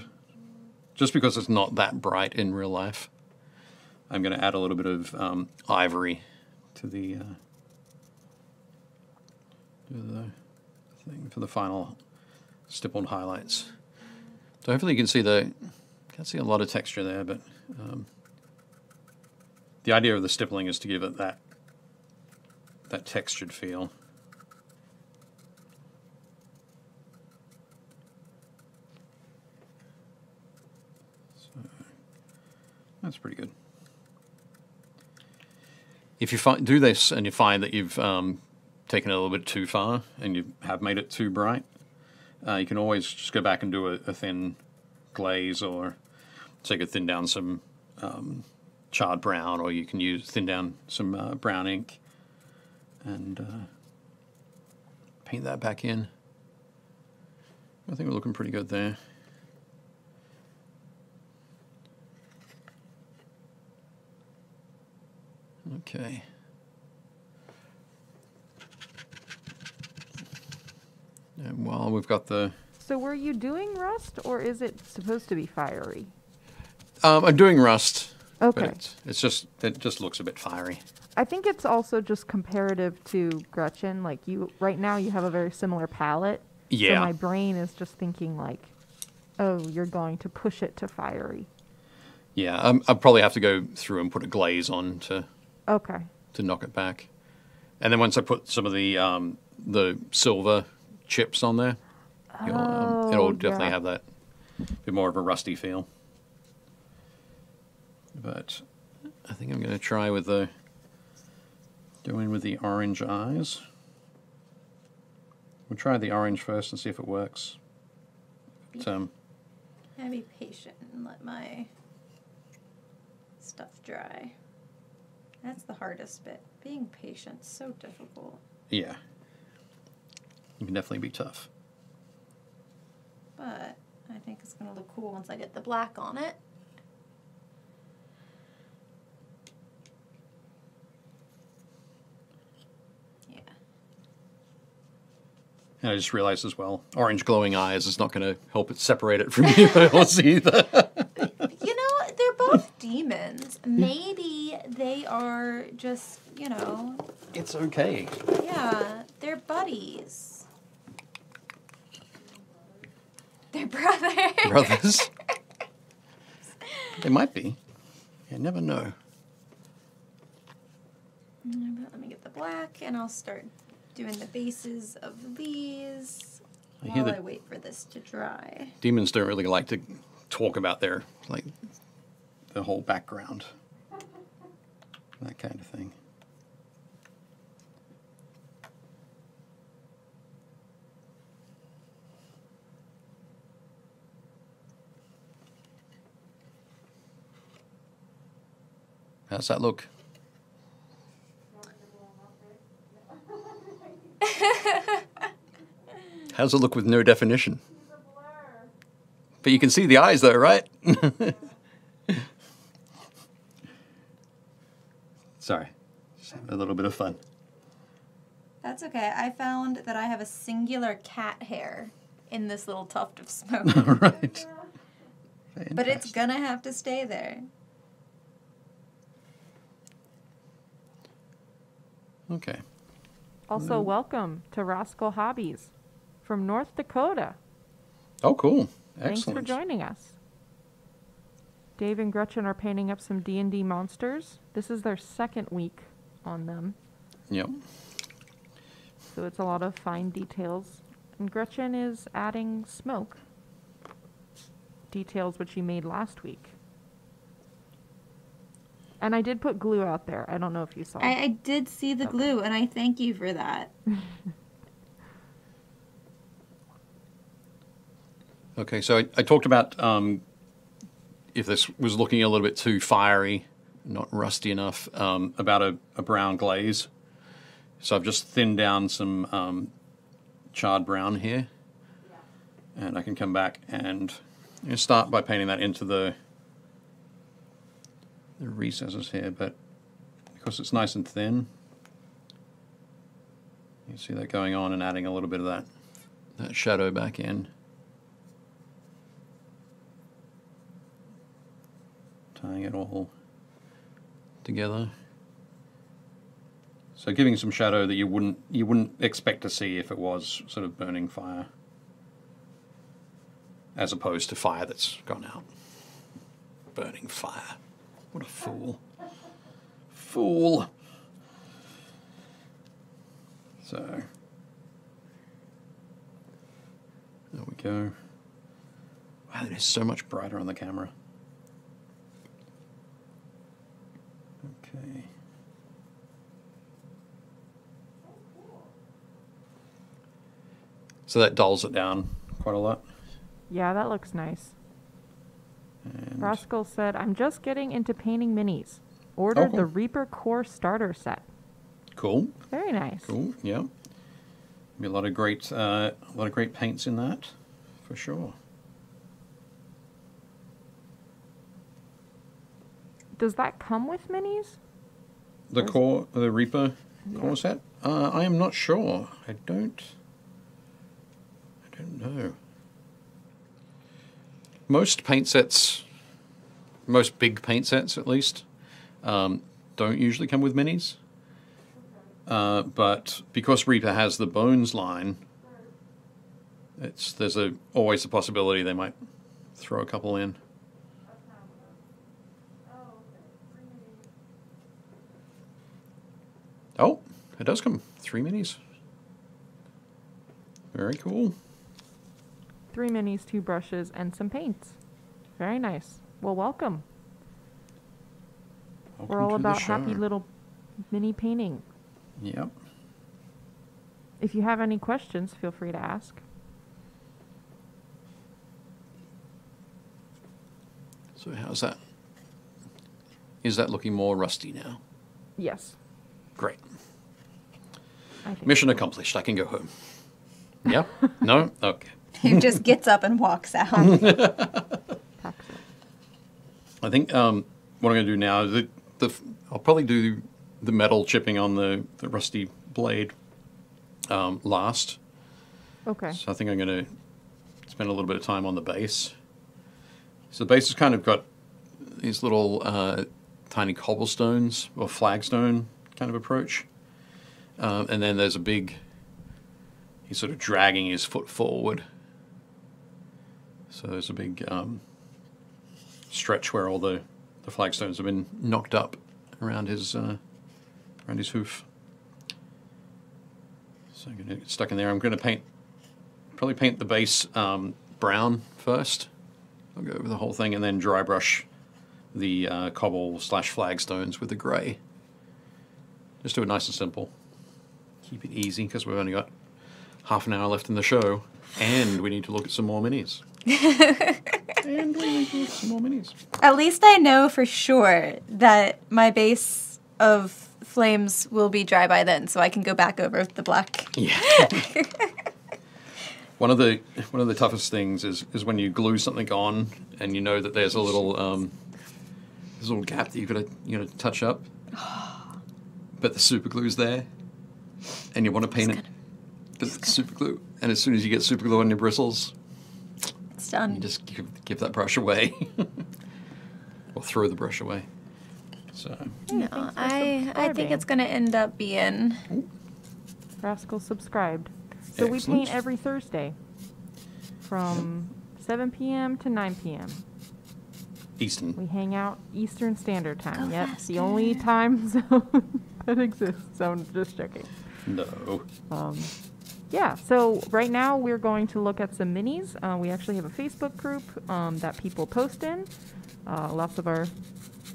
just because it's not that bright in real life, I'm going to add a little bit of um, ivory to the, uh, to the thing for the final stippled highlights. So hopefully you can see the, can't see a lot of texture there, but um, the idea of the stippling is to give it that that textured feel. So, that's pretty good. If you fi- do this and you find that you've um, taken it a little bit too far and you have made it too bright, uh, you can always just go back and do a, a thin glaze or so could thin down some um, charred brown, or you can use thin down some uh, brown ink and uh, paint that back in. I think we're looking pretty good there. Okay. And while we've got the So were you doing rust or is it supposed to be fiery? Um, I'm doing Rust. Okay. It's, it's just it just looks a bit fiery. I think it's also just comparative to Gretchen. Like you, right now, you have a very similar palette. So Yeah. my brain is just thinking like, oh, you're going to push it to fiery. Yeah, um, I'll probably have to go through and put a glaze on to Okay. to knock it back, and then once I put some of the um, the silver chips on there, you'll, um, Oh, it'll definitely yeah. have that bit more of a rusty feel. But I think I'm going to try with the doing with the orange eyes. We'll try the orange first and see if it works. But, um, I'll be patient and let my stuff dry. That's the hardest bit. Being patient, so difficult. yeah, it can definitely be tough. But I think it's gonna look cool once I get the black on it. Yeah. And I just realized as well, orange glowing eyes is not going to help it separate it from [LAUGHS] you else either. You know, they're both demons. Hmm. Maybe they are just, you know, it's okay. yeah, they're buddies. They're [LAUGHS] brothers. brothers. [LAUGHS] they might be. You never know. Let me get the black and I'll start doing the bases of these I while I wait for this to dry. Demons don't really like to talk about their like the whole background, that kind of thing. How's that look? [LAUGHS] How's it look with no definition? But you can see the eyes though, right? [LAUGHS] Sorry. Just having a little bit of fun. That's okay. I found that I have a singular cat hair in this little tuft of smoke. All [LAUGHS] right. but it's gonna have to stay there. Okay. Also, welcome to Rascal Hobbies from North Dakota. Oh, cool. Excellent. Thanks Excellent. for joining us. Dave and Gretchen are painting up some D&D monsters. This is their second week on them, Yep. so it's a lot of fine details. And Gretchen is adding smoke. Details which she made last week. And I did put glue out there. I don't know if you saw. I, I did see the glue and I thank you for that. [LAUGHS] Okay, so I, I talked about um, if this was looking a little bit too fiery, not rusty enough, um, about a, a brown glaze. So I've just thinned down some um, charred brown here. And I can come back and start by painting that into the, the recesses here, but because it's nice and thin, you see that going on and adding a little bit of that, that shadow back in. Tying it all together. So giving some shadow that you wouldn't you wouldn't expect to see if it was sort of burning fire. As opposed to fire that's gone out. Burning fire. What a fool. Fool. So there we go. Wow, it is so much brighter on the camera. Okay. So that dulls it down quite a lot. yeah, that looks nice. And Rascal said, "I'm just getting into painting minis. Ordered cool. the Reaper Core starter set. cool, Very nice. cool, yeah. Be a lot of great, uh, a lot of great paints in that, for sure. Does that come with minis? The core, the Reaper Yeah. core set. Uh, I am not sure. I don't. I don't know. Most paint sets, most big paint sets at least, um, don't usually come with minis. Uh, but because Reaper has the Bones line, it's there's a always a possibility they might throw a couple in. Oh, it does come three minis. Very cool. Three minis, two brushes, and some paints. Very nice. Well, welcome. We're all about happy little mini painting. Yep. If you have any questions, feel free to ask. So how's that? Is that looking more rusty now? Yes. Great. Mission accomplished. I can go home. Yeah? [LAUGHS] no? Okay. He just gets up and walks out. [LAUGHS] I think um, what I'm going to do now is the, the I'll probably do the metal chipping on the, the rusty blade um, last. Okay. So I think I'm going to spend a little bit of time on the base. So the base has kind of got these little uh, tiny cobblestones or flagstone kind of approach. Um, and then there's a big, he's sort of dragging his foot forward. So there's a big um, stretch where all the, the flagstones have been knocked up around his uh, around his hoof. So I'm gonna get stuck in there. I'm gonna paint probably paint the base um, brown first. I'll go over the whole thing and then dry brush the uh, cobble slash flagstones with the grey. Just do it nice and simple. Keep it easy because we've only got half an hour left in the show, and we need to look at some more minis. [LAUGHS] and we need to look at some more minis. At least I know for sure that my base of flames will be dry by then, so I can go back over the black. Yeah. [LAUGHS] one of the one of the toughest things is is when you glue something on and you know that there's a little um, there's a little gap that you've got to you know touch up, [GASPS] [SIGHS] but the super glue's there, and you want to paint it, but it's super glue, and as soon as you get super glue on your bristles, It's done. you just give, give that brush away, [LAUGHS] or throw the brush away. So No, I I think it's gonna end up being Rascal subscribed. So we Excellent. paint every Thursday from 7 p.m. to 9 p.m. Eastern. We hang out Eastern Standard Time. Go yep, it's the only time [LAUGHS] zone [LAUGHS] that exists. So I'm just joking. no, Um, yeah, so right now we're going to look at some minis. Uh, we actually have a Facebook group um, that people post in, uh, lots of our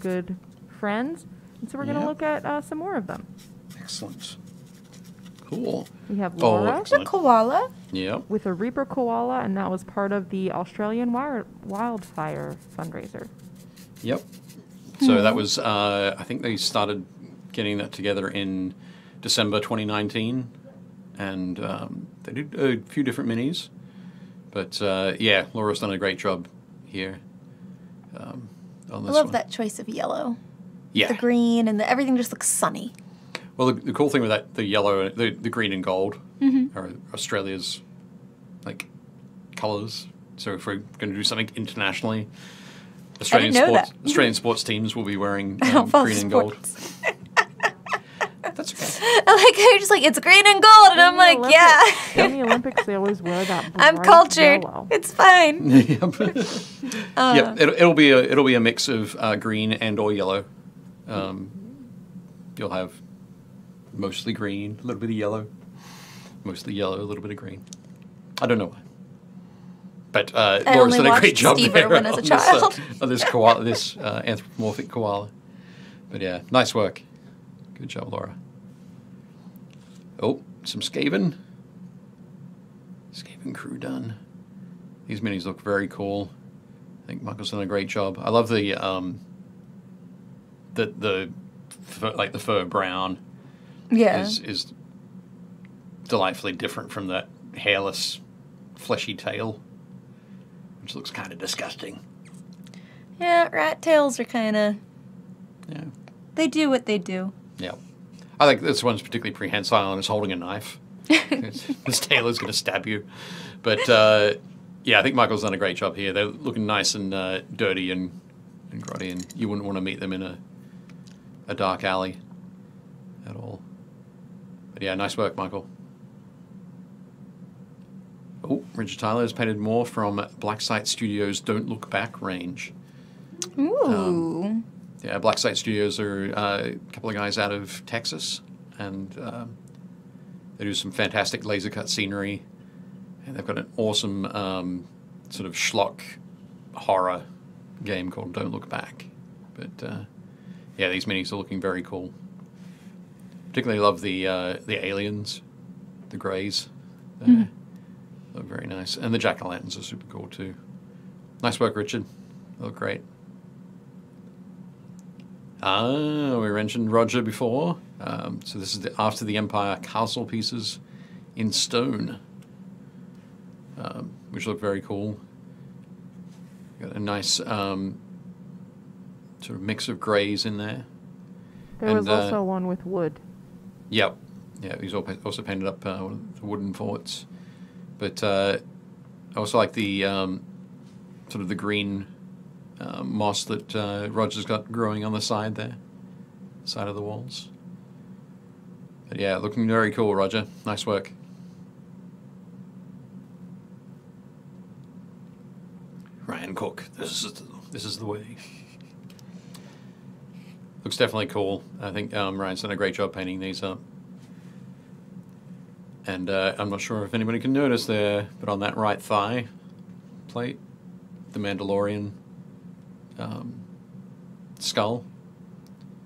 good friends. And so we're going to Yep. look at uh, some more of them. excellent, cool. We have Oh, Laura the excellent. koala. Yep. with a Reaper koala, and that was part of the Australian wire- wildfire fundraiser. Yep. So that was, uh, I think they started getting that together in December 2019, and um, they did a few different minis. But uh, yeah, Laura's done a great job here. Um, on I love one. that choice of yellow. Yeah. The green and the, everything just looks sunny. Well, the, the cool thing with that, the yellow, the, the green and gold Mm-hmm. are Australia's like colors. So if we're going to do something internationally, Australian sports that. Australian sports teams will be wearing [LAUGHS] um, green and gold. [LAUGHS] sports. That's okay. [LAUGHS] I like how you're just like it's green and gold, and I'm like, Olympics- yeah. In the Olympics, they always wear that. [LAUGHS] I'm cultured. Yellow. It's fine. [LAUGHS] yep. Uh, yep. It'll, it'll be a it'll be a mix of uh, green and or yellow. Um, you'll have mostly green, a little bit of yellow, mostly yellow, a little bit of green. I don't know why. But uh, I Laura's done a great job Steve there Irwin as a on this, uh, on this koala, this uh, anthropomorphic koala. But yeah, nice work. Good job, Laura. Oh, some Skaven. Skaven crew done. These minis look very cool. I think Michael's done a great job. I love the um, the the fur, like the fur brown yeah. is is delightfully different from that hairless, fleshy tail, which looks kind of disgusting. Yeah, rat tails are kind of. Yeah, They do what they do. yeah. I think this one's particularly prehensile and is holding a knife. [LAUGHS] This tail is going to stab you, but uh, yeah, I think Michael's done a great job here. They're looking nice and uh, dirty and and grotty, and you wouldn't want to meet them in a a dark alley at all. But yeah, nice work, Michael. Oh, Richard Tyler has painted more from Black Site Studios' Don't Look Back range. Ooh. Yeah, Black Site Studios are uh, a couple of guys out of Texas, and um, they do some fantastic laser cut scenery, and they've got an awesome um, sort of schlock horror game called Don't Look Back. But uh, yeah, these minis are looking very cool. Particularly love the uh, the aliens, the greys. They Look very nice, and the jack o' lanterns are super cool too. Nice work, Richard. They look great. Ah, we mentioned Roger before. Um, so this is the, after the Empire castle pieces in stone, um, which look very cool. Got a nice um, sort of mix of greys in there. There And, was uh, also one with wood. Yep. Yeah, he's al- also painted up uh, the wooden forts. But uh, I also like the um, sort of the green uh, moss that uh, Roger's got growing on the side there, side of the walls. But yeah, looking very cool, Roger. Nice work. Ryan Cook. This is this is the way. [LAUGHS] Looks definitely cool. I think um, Ryan's done a great job painting these up. And uh, I'm not sure if anybody can notice there, but on that right thigh plate, the Mandalorian um, skull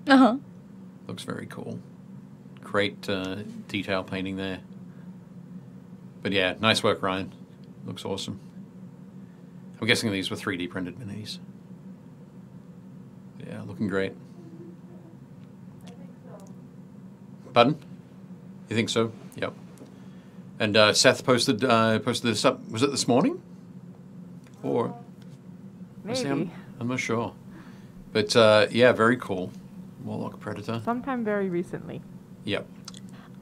Uh huh. looks very cool. Great uh, detail painting there. But yeah, nice work, Ryan. Looks awesome. I'm guessing these were 3D printed minis. Yeah, looking great. Pardon? You think so? Yep. And uh, Seth posted uh, posted this up. Was it this morning? Or Maybe. I'm, I'm not sure. But uh, yeah, very cool. Warlock Predator. Sometime very recently. Yep.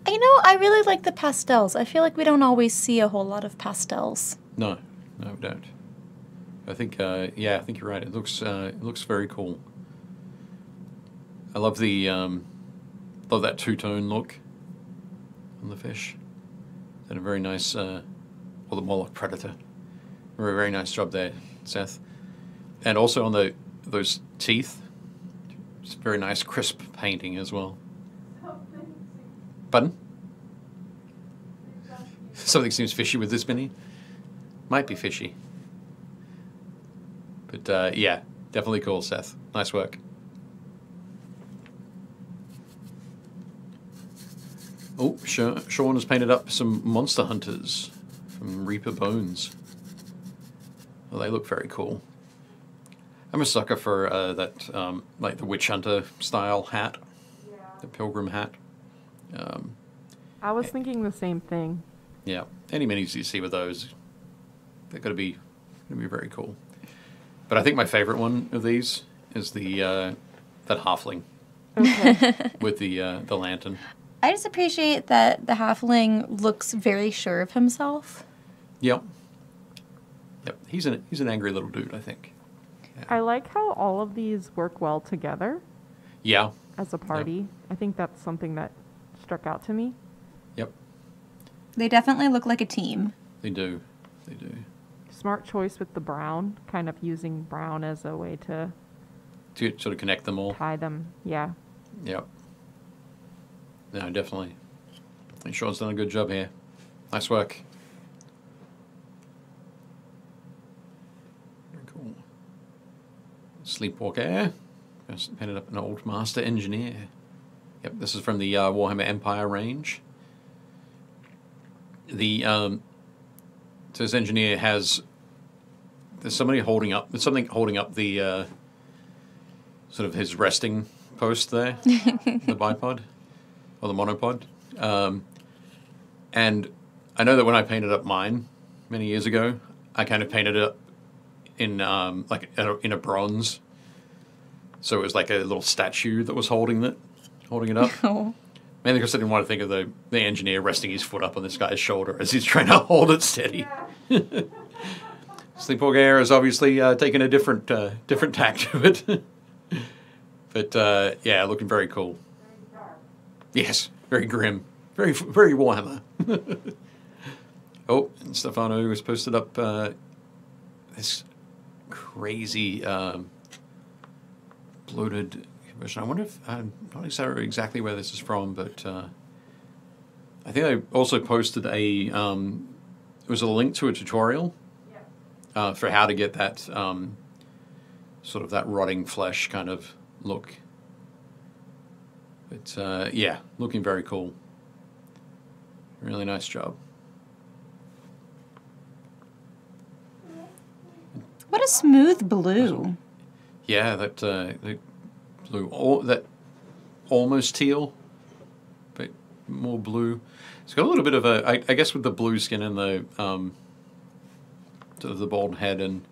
You know, I really like the pastels. I feel like we don't always see a whole lot of pastels. No, no, we don't. I think, uh, yeah, I think you're right. It looks, uh, it looks very cool. I love the, um, love that two tone look on the fish. Did a very nice, uh, or the Moloch Predator. Very, very nice job there, Seth. And also on the those teeth, it's very nice, crisp painting as well. Pardon? Something seems fishy with this mini. Might be fishy. But uh, yeah, definitely cool, Seth. Nice work. Oh, Sean has painted up some monster hunters from Reaper Bones. Well, they look very cool. I'm a sucker for uh, that, um, like the witch hunter style hat, the pilgrim hat. Um, I was thinking the same thing. yeah, any minis you see with those, they're gonna be gonna be very cool. But I think my favorite one of these is the uh, that halfling Okay. [LAUGHS] with the uh, the lantern. I just appreciate that the halfling looks very sure of himself. Yep. Yep. He's an he's an angry little dude. I think. I like how all of these work well together Yeah. as a party. I think that's something that struck out to me. Yep. They definitely look like a team. They do. They do. Smart choice with the brown, kind of using brown as a way to To sort of connect them all. tie them. Yeah. Yep. No, definitely. I think Sean's done a good job here. Nice work. Very cool. Sleepwalker. Just painted up an old master engineer. Yep, this is from the uh, Warhammer Empire range. The um, so this engineer has there's somebody holding up there's something holding up the uh, sort of his resting post there, [LAUGHS] the bipod or the monopod. Um, and I know that when I painted up mine many years ago, I kind of painted it in um, like in a, in a bronze. So it was like a little statue that was holding it, holding it up. [LAUGHS] Oh. Mainly because I didn't want to think of the, the engineer resting his foot up on this guy's shoulder as he's trying to [LAUGHS] hold it steady. [LAUGHS] Sleepwalker has obviously uh, taken a different uh, different tack to it. but uh, yeah, looking very cool. Yes, very grim, very very Warhammer. oh, and Stefano has posted up uh, this crazy um, bloated version. I wonder if I'm not exactly exactly where this is from, but uh, I think I also posted a um, it was a link to a tutorial uh, for how to get that um, sort of that rotting flesh kind of look. But uh, yeah, looking very cool. Really nice job. What a smooth blue. Yeah, that uh, that blue, all, that almost teal, but more blue. It's got a little bit of a, I, I guess, with the blue skin and the um, sort of the bald head and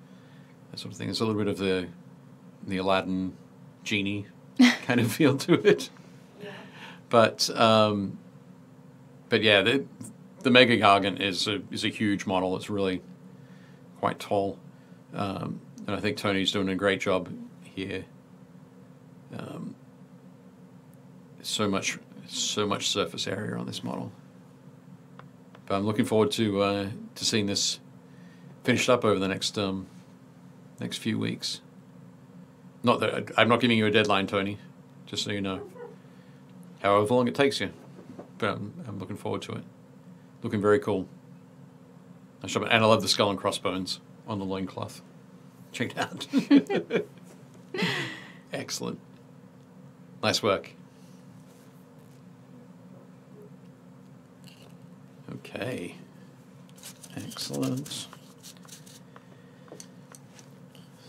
that sort of thing. There's a little bit of the the Aladdin genie [LAUGHS] kind of feel to it. But um, but yeah, the the Mega Gargant is a is a huge model. It's really quite tall, um, and I think Tony's doing a great job here. Um, so much so much surface area on this model. But I'm looking forward to uh, to seeing this finished up over the next um, next few weeks. Not that I'm not giving you a deadline, Tony, just so you know. However long it takes you, but I'm, I'm looking forward to it. Looking very cool. And I love the skull and crossbones on the loincloth. Check it out. [LAUGHS] Excellent. Nice work. Okay. Excellent.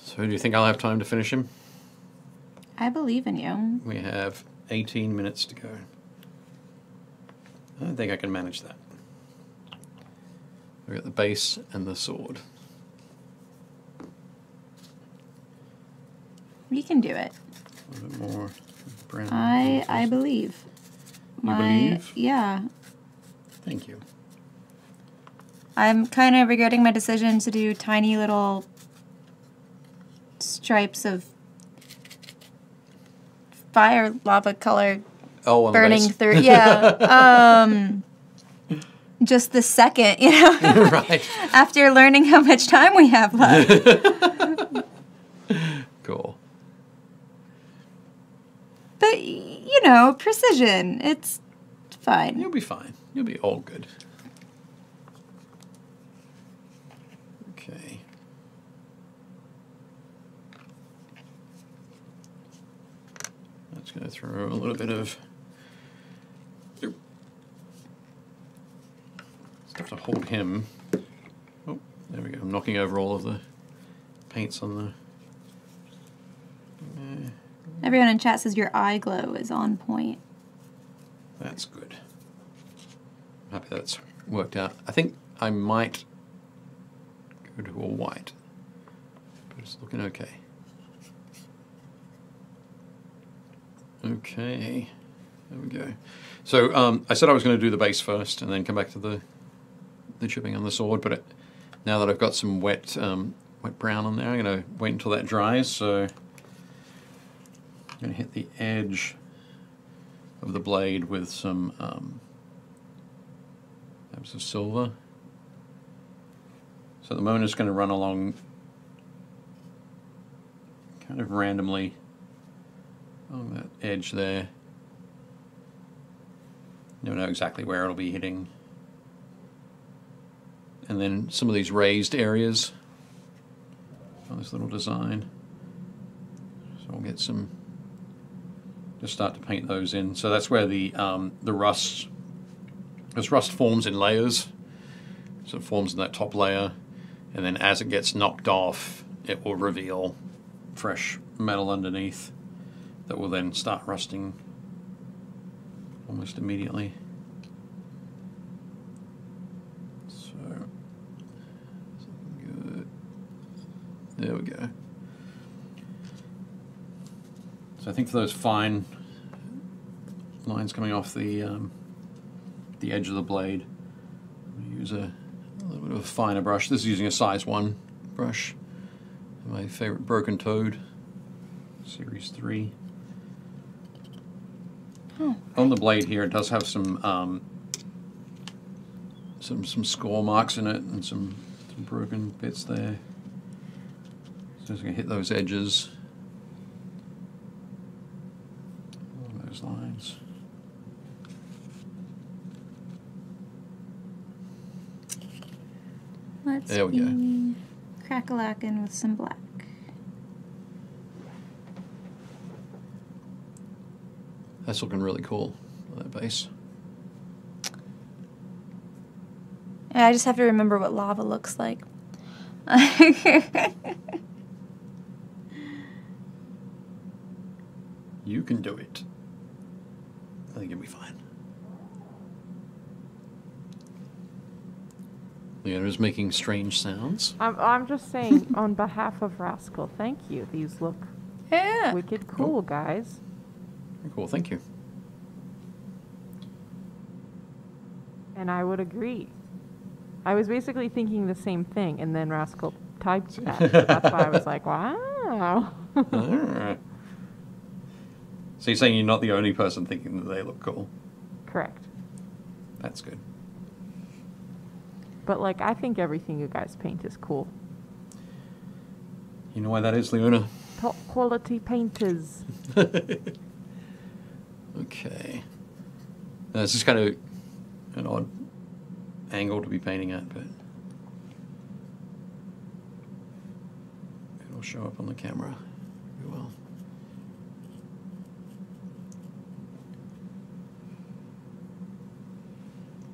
So, do you think I'll have time to finish him? I believe in you. We have 18 minutes to go. I don't think I can manage that. We've got the base and the sword. We can do it. A little bit more brown. I I believe. You believe? Yeah. Thank you. I'm kind of regretting my decision to do tiny little stripes of fire lava color Oh, on the burning through. Yeah. [LAUGHS] um, just the second, [LAUGHS] you know, [LAUGHS] right. after learning how much time we have left. Cool. But you know, precision. It's fine. You'll be fine. You'll be all good. Okay. That's going to throw a little bit of. Have to hold him. Oh, there we go. I'm knocking over all of the paints on the. Everyone in chat says your eye glow is on point. That's good. I'm happy that's worked out. I think I might go to a white, but it's looking okay. Okay, there we go. So um, I said I was going to do the base first and then come back to the the chipping on the sword, but it, now that I've got some wet um, wet brown on there, I'm going to wait until that dries. So I'm going to hit the edge of the blade with some um, of silver. So the moment it's going to run along kind of randomly along that edge there. Don't know exactly where it'll be hitting. And then some of these raised areas on this little design. So we'll get some just start to paint those in. So that's where the um, the rust, because rust forms in layers. So it forms in that top layer, and then as it gets knocked off, it will reveal fresh metal underneath that will then start rusting almost immediately. So, good. There we go. So I think for those fine lines coming off the um, the edge of the blade, I'm gonna use a, a little bit of a finer brush. This is using a size one brush. My favorite Broken Toad, Series three. Oh. On the blade here, it does have some um, some some score marks in it and some, some broken bits there. So just gonna hit those edges. Along those lines. Let's There we go. be crack-a-lackin' with some black. That's looking really cool. That base. Yeah, I just have to remember what lava looks like. [LAUGHS] You can do it. I think you'll be fine. Leona's making strange sounds. I'm, I'm just saying, [LAUGHS] on behalf of Rascal, thank you. These look yeah. wicked cool, guys. Very cool, thank you. And I would agree. I was basically thinking the same thing, and then Rascal typed that. so [LAUGHS] that's why I was like, wow. [LAUGHS] Alright. So you're saying you're not the only person thinking that they look cool? Correct. That's good. But like, I think everything you guys paint is cool. You know why that is, Leona? Top quality painters. [LAUGHS] Okay. Now, this is kind of an odd angle to be painting at, but it'll show up on the camera pretty well.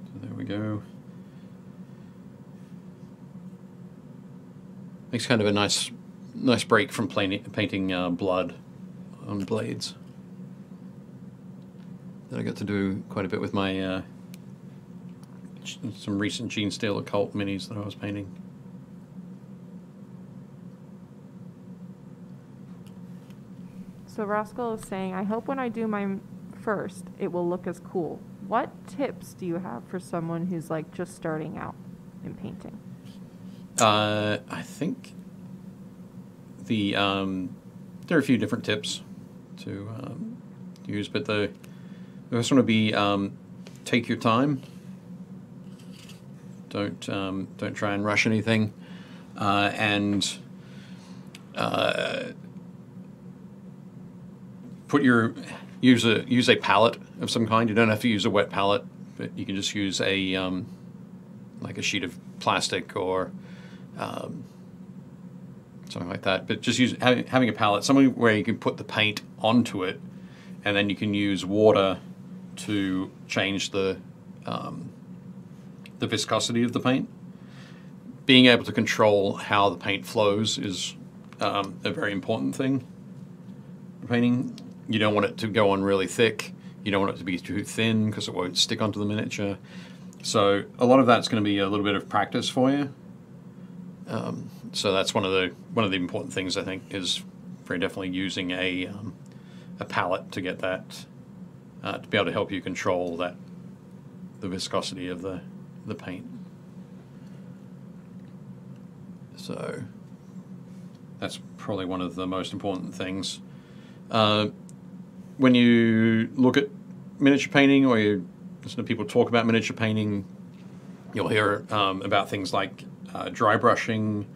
So there we go. Makes kind of a nice, nice break from painting uh, blood on blades that I got to do quite a bit with my uh, some recent Gene Steel occult minis that I was painting. So Rascal is saying, I hope when I do mine first, it will look as cool. What tips do you have for someone who's like just starting out in painting? Uh, I think the um, there are a few different tips to um, use, but the first one would be um, take your time. Don't um, don't try and rush anything, uh, and uh, put your use a use a palette of some kind. You don't have to use a wet palette, but you can just use a um, like a sheet of plastic or um, something like that. But just use having, having a palette, somewhere where you can put the paint onto it, and then you can use water to change the um, the viscosity of the paint. Being able to control how the paint flows is um, a very important thing. Painting, you don't want it to go on really thick. You don't want it to be too thin because it won't stick onto the miniature. So a lot of that's going to be a little bit of practice for you. Um, so that's one of the one of the important things I think is very definitely using a um, a palette to get that uh, to be able to help you control that the viscosity of the the paint. So that's probably one of the most important things. Uh, when you look at miniature painting or you listen to people talk about miniature painting, you'll hear um, about things like uh, dry brushing,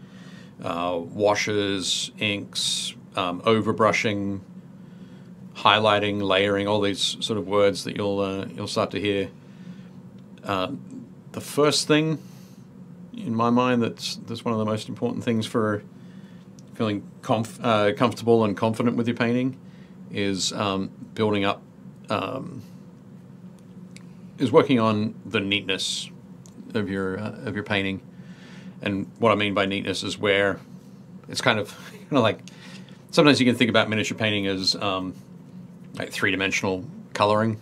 uh, washes, inks, um, overbrushing, highlighting, layering, all these sort of words that you'll uh, you'll start to hear. Uh, the first thing in my mind that's that's one of the most important things for feeling comf- uh, comfortable and confident with your painting is um, building up um, is working on the neatness of your uh, of your painting and what I mean by neatness is where it's kind of [LAUGHS] kind of like sometimes you can think about miniature painting as um, like three dimensional coloring.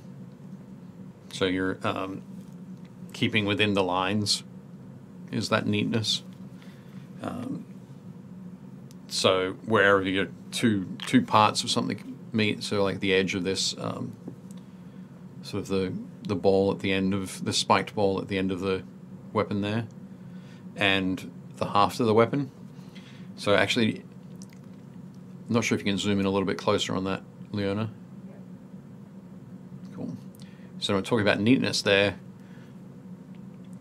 So you're um, keeping within the lines is that neatness. Um, so wherever your two two parts of something meet so like the edge of this um, sort of the the ball at the end of the spiked ball at the end of the weapon there and the haft of the weapon so actually I'm not sure if you can zoom in a little bit closer on that Leona cool so I'm talking about neatness there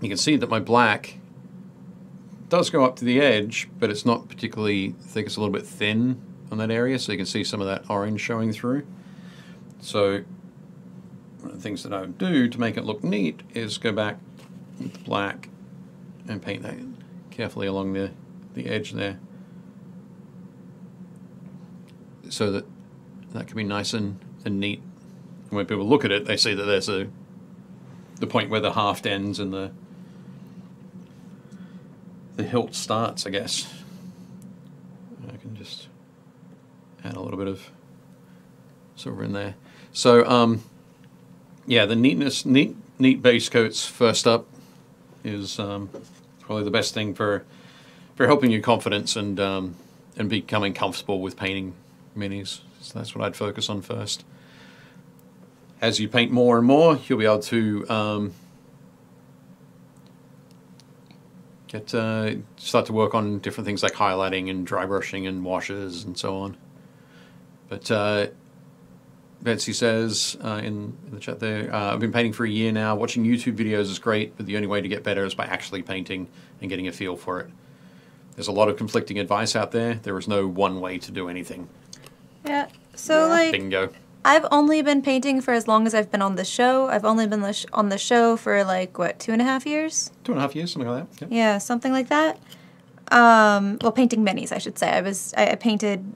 you can see that my black does go up to the edge, but it's not particularly thick. It's a little bit thin on that area, so you can see some of that orange showing through. So one of the things that I would do to make it look neat is go back with black and paint that carefully along the, the edge there. So that that can be nice and, and neat. And when people look at it, they see that there's a the point where the haft ends and the the hilt starts, I guess. I can just add a little bit of silver in there. So, um, yeah, the neatness, neat, neat base coats first up is um, probably the best thing for for helping your confidence and um, and becoming comfortable with painting minis. So that's what I'd focus on first. As you paint more and more, you'll be able to um, get uh, start to work on different things like highlighting and dry brushing and washes and so on. But uh, Betsy says uh, in, in the chat there, uh, I've been painting for a year now. Watching YouTube videos is great, but the only way to get better is by actually painting and getting a feel for it. there's a lot of conflicting advice out there. There is no one way to do anything. Yeah. So Yeah. like Bingo. I've only been painting for as long as I've been on the show. I've only been on the show for like what two and a half years. Two and a half years, something like that. Yep. Yeah, something like that. Um, well, painting minis, I should say. I was I, I painted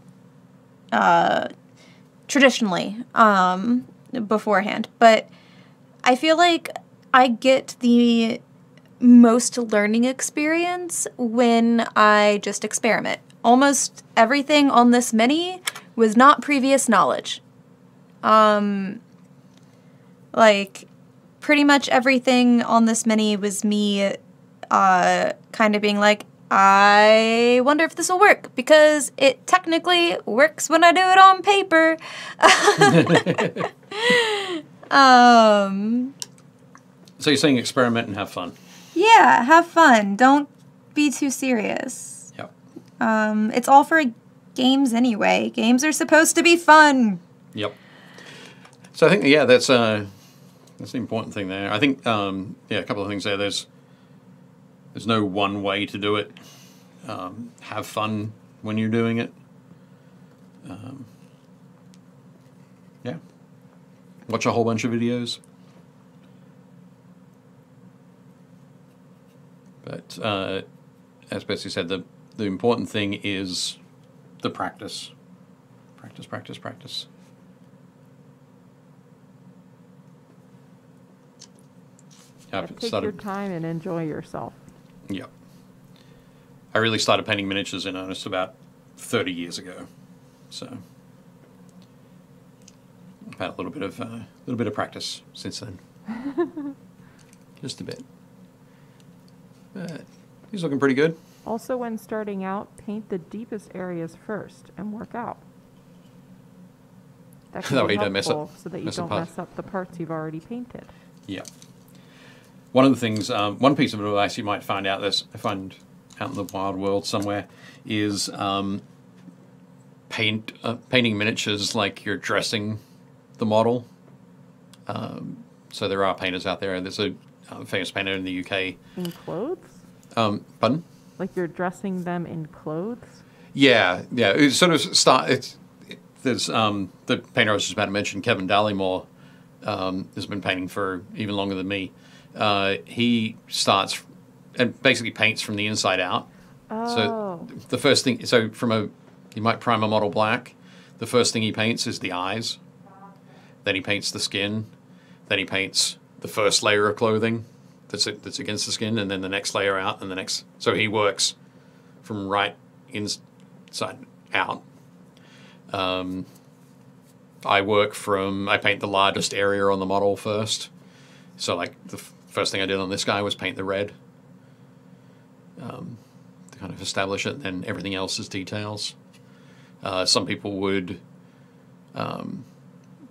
uh, traditionally um, beforehand, but I feel like I get the most learning experience when I just experiment. Almost everything on this mini was not previous knowledge. Um, like pretty much everything on this mini was me uh, kind of being like, I wonder if this will work because it technically works when I do it on paper. [LAUGHS] um, So you're saying experiment and have fun. yeah, have fun. Don't be too serious. Yep. Um, it's all for games anyway. Games are supposed to be fun. Yep. So I think yeah, that's uh, that's the important thing there. I think um, yeah, a couple of things there. There's there's no one way to do it. Um, have fun when you're doing it. Um, yeah. Watch a whole bunch of videos. But uh, as Betsy said, the the important thing is the practice. Practice, practice, practice. Yeah, take your time and enjoy yourself. yeah. I really started painting miniatures in earnest about 30 years ago. So I've had a little bit of uh, little bit of practice since then. [LAUGHS] Just a bit. But he's looking pretty good. Also, when starting out, paint the deepest areas first and work out. [LAUGHS] That can That be way you don't mess up- so that you mess don't parts. mess up the parts you've already painted. Yeah. One of the things, um, one piece of advice you might find out this, I find out in the wild world somewhere, is um, paint uh, painting miniatures like you're dressing the model. Um, so there are painters out there. And there's a uh, famous painter in the UK. In clothes? Um, pardon? Like you're dressing them in clothes? Yeah, yeah. It sort of start. It's it, there's um, the painter I was just about to mention, Kevin Dallimore, um, has been painting for even longer than me. Uh, he starts and basically paints from the inside out. Oh. So the first thing, so from a, you might prime a model black. The first thing he paints is the eyes. Then he paints the skin. Then he paints the first layer of clothing that's that's against the skin, and then the next layer out, and the next. So he works from right inside out. Um, I work from I paint the largest area on the model first. So like the f- first thing I did on this guy was paint the red. Um, to kind of establish it, and then everything else is details. Uh, some people would um,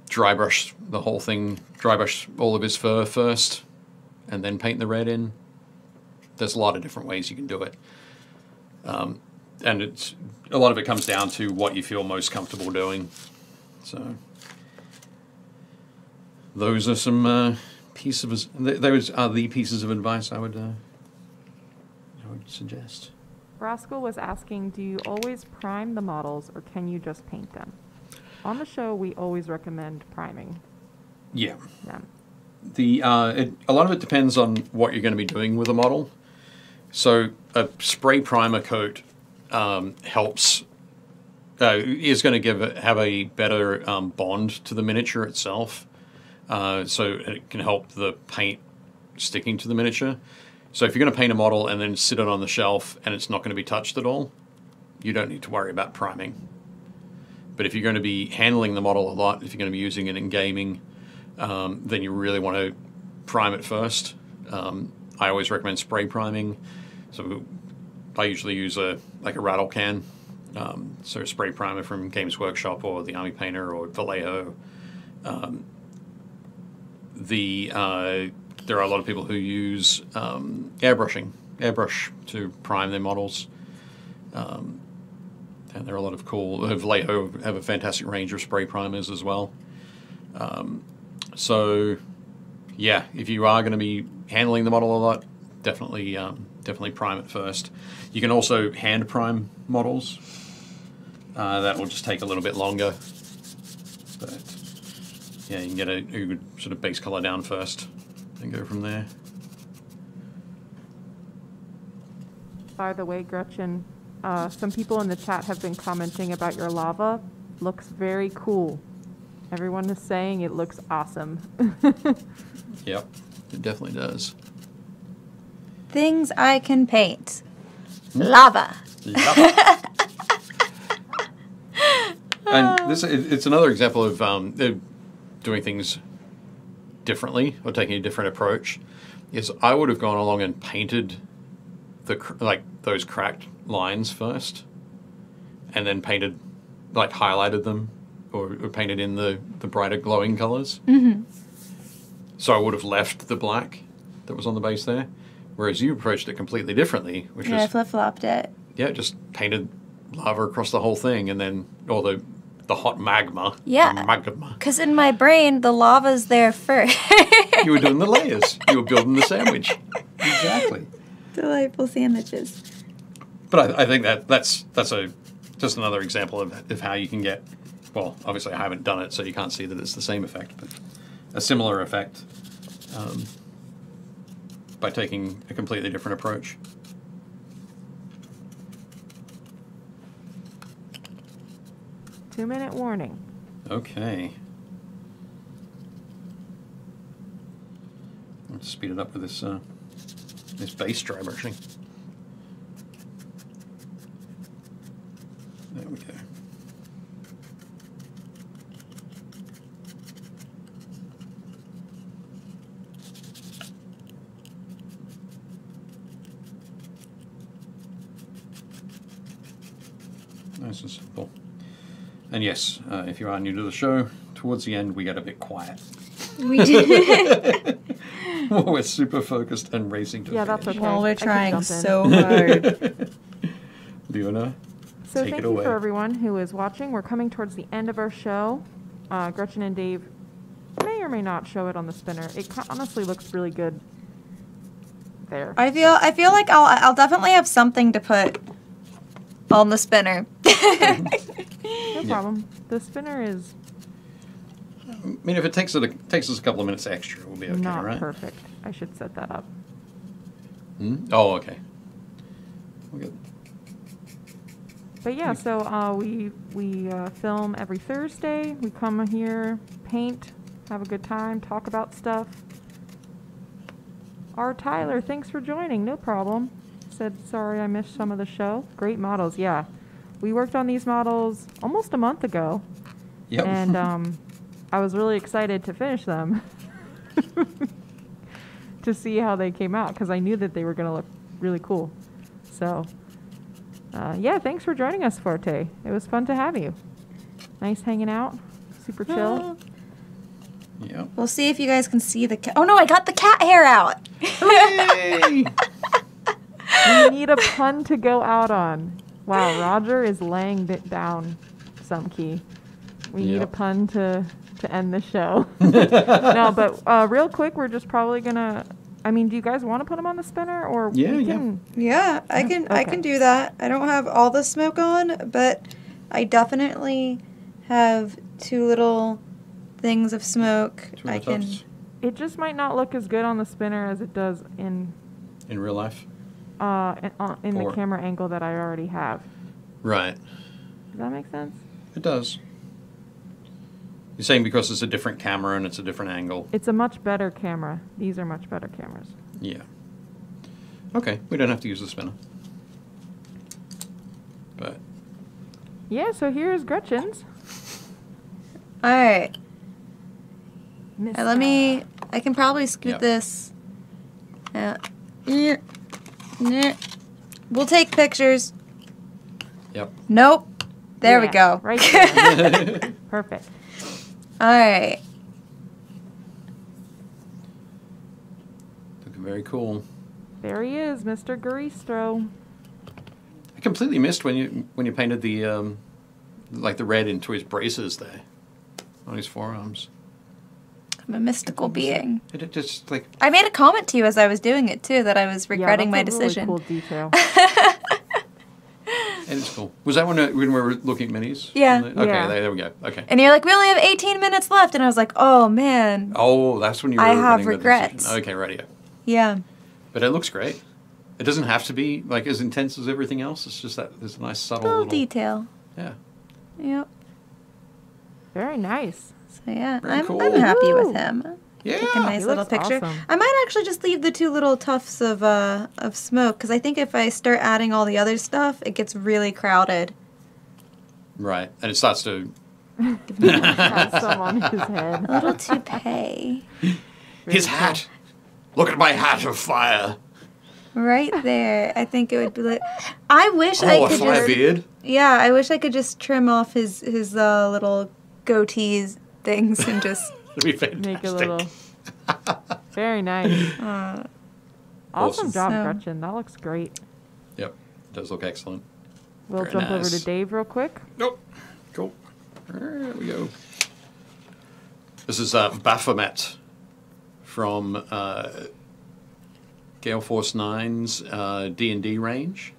dry brush the whole thing, dry brush all of his fur first, and then paint the red in. There's a lot of different ways you can do it. Um, and it's a lot of it comes down to what you feel most comfortable doing. So those are some uh, pieces of those are the pieces of advice I would uh, would suggest. Rascal was asking, do you always prime the models or can you just paint them? On the show, we always recommend priming Yeah. them. The uh, it, a lot of it depends on what you're going to be doing with a model. So a spray primer coat um, helps uh, is going to give it, have a better um, bond to the miniature itself. Uh, so it can help the paint sticking to the miniature. So if you're going to paint a model and then sit it on the shelf and it's not going to be touched at all, you don't need to worry about priming. But if you're going to be handling the model a lot, if you're going to be using it in gaming, um, then you really want to prime it first. Um, I always recommend spray priming. So I usually use a like a rattle can, um, so spray primer from Games Workshop or the Army Painter or Vallejo. Um, the uh, there are a lot of people who use um, airbrushing, airbrush to prime their models. Um, and there are a lot of cool. Vallejo have a fantastic range of spray primers as well. Um, so, yeah, if you are going to be handling the model a lot, definitely um, definitely prime it first. You can also hand prime models. Uh, that will just take a little bit longer, but yeah, you can get a, a good sort of base color down first, and go from there. By the way, Gretchen, uh, some people in the chat have been commenting about your lava. Looks very cool. Everyone is saying it looks awesome. [LAUGHS] Yep, it definitely does. Things I can paint. Lava. Yep. [LAUGHS] and this it- it's another example of um, doing things differently or taking a different approach. Is I would have gone along and painted the like those cracked lines first, and then painted like highlighted them or, or painted in the the brighter glowing colors. Mm-hmm. So I would have left the black that was on the base there, whereas you approached it completely differently, which Yeah, was flip flopped it. yeah, just painted lava across the whole thing, and then or the the hot magma. Yeah. the magma. Because in my brain, the lava's there first. [LAUGHS] You were doing the [LAUGHS] layers. You were building the sandwich. Exactly. Delightful sandwiches. But I, I think that that's that's a just another example of, of how you can get. Well, obviously I haven't done it, so you can't see that it's the same effect, but a similar effect um, by taking a completely different approach. Two minute warning. Okay. Let's speed it up with this uh, this base dry brushing. There we go. Nice and simple. And yes, uh, if you are new to the show, towards the end we get a bit quiet. We did. [LAUGHS] We're super focused and racing to Yeah, that's finish. okay. well, we're trying so hard. [LAUGHS] [LAUGHS] Leona, So Take thank it you for everyone who is watching. We're coming towards the end of our show. Uh, Gretchen and Dave may or may not show it on the spinner. It honestly looks really good there. I feel I feel like I'll I'll definitely have something to put on the spinner. No problem. The spinner is I mean, if it takes it a, takes us a couple of minutes extra, we'll be okay, not right? perfect. I should set that up. Hmm? Oh, okay. We're. But yeah, so uh, we we uh, film every Thursday. We come here, paint, have a good time, talk about stuff. R. Tyler, thanks for joining. No problem. Said sorry I missed some of the show. Great models, yeah. We worked on these models almost a month ago, Yep. and [LAUGHS] um, I was really excited to finish them [LAUGHS] to see how they came out because I knew that they were going to look really cool. So, uh, yeah, thanks for joining us, Forte. It was fun to have you. Nice hanging out, super chill. yep. We'll see if you guys can see the cat. Oh no, I got the cat hair out. Yay! [LAUGHS] we need a pun to go out on. Wow, Roger is laying it down some key. We need a pun to to end the show. [LAUGHS] [LAUGHS] no, but uh, real quick, we're just probably gonna. I mean, do you guys want to put them on the spinner, or Yeah, we yeah. can? Yeah, I can I can do that. I don't have all the smoke on, but I definitely have two little things of smoke. Two I can tufts It just might not look as good on the spinner as it does in in real life. Uh in, uh, in the Or- camera angle that I already have. Right. Does that make sense? It does. You're saying because it's a different camera and it's a different angle. It's a much better camera. These are much better cameras. Yeah. Okay, we don't have to use the spinner. But Yeah. So here's Gretchen's. All right. Miss let me. I can probably scoot Yep. this. Uh, yeah, yeah. We'll take pictures. yep. Nope. There we go. right [LAUGHS] there. Perfect. All right. Looking very cool. There he is, Mr. Goristro. I completely missed when you when you painted the um, like the red into his braces there on his forearms. I'm a mystical being. It, it just like I made a comment to you as I was doing it too that I was regretting yeah, my that's a really decision. cool detail. [LAUGHS] and it is cool. Was that when, uh, when we were looking at minis? Yeah. Okay, Yeah. There, there we go. Okay. And you're like, we only have 18 minutes left, and I was like, oh man, Oh, that's when you were I have regretting the regrets. Okay, radio. yeah. But it looks great. It doesn't have to be like as intense as everything else. It's just that there's a nice subtle Little little detail. yeah. Yep. Very nice. So yeah, Very I'm, cool. I'm happy Woo. with him. Yeah. Take a nice He little picture. awesome. I might actually just leave the two little tufts of uh of smoke because I think if I start adding all the other stuff, it gets really crowded. Right, and it starts to. [LAUGHS] [LAUGHS] Has some on his head. A little toupee. His hat. Look at my hat of fire. right there. I think it would be like. I wish Oh, I a could fire just. beard. Yeah, I wish I could just trim off his his uh, little goatees things and just. [LAUGHS] Be. Make a little. [LAUGHS] Very nice. Uh, Awesome Awesome. job, So- Gretchen. That looks great. Yep, does look excellent. We'll Very jump over to Dave real quick. Nope. Cool. There we go. This is uh, Baphomet from uh, Gale Force 9's uh, D&D range.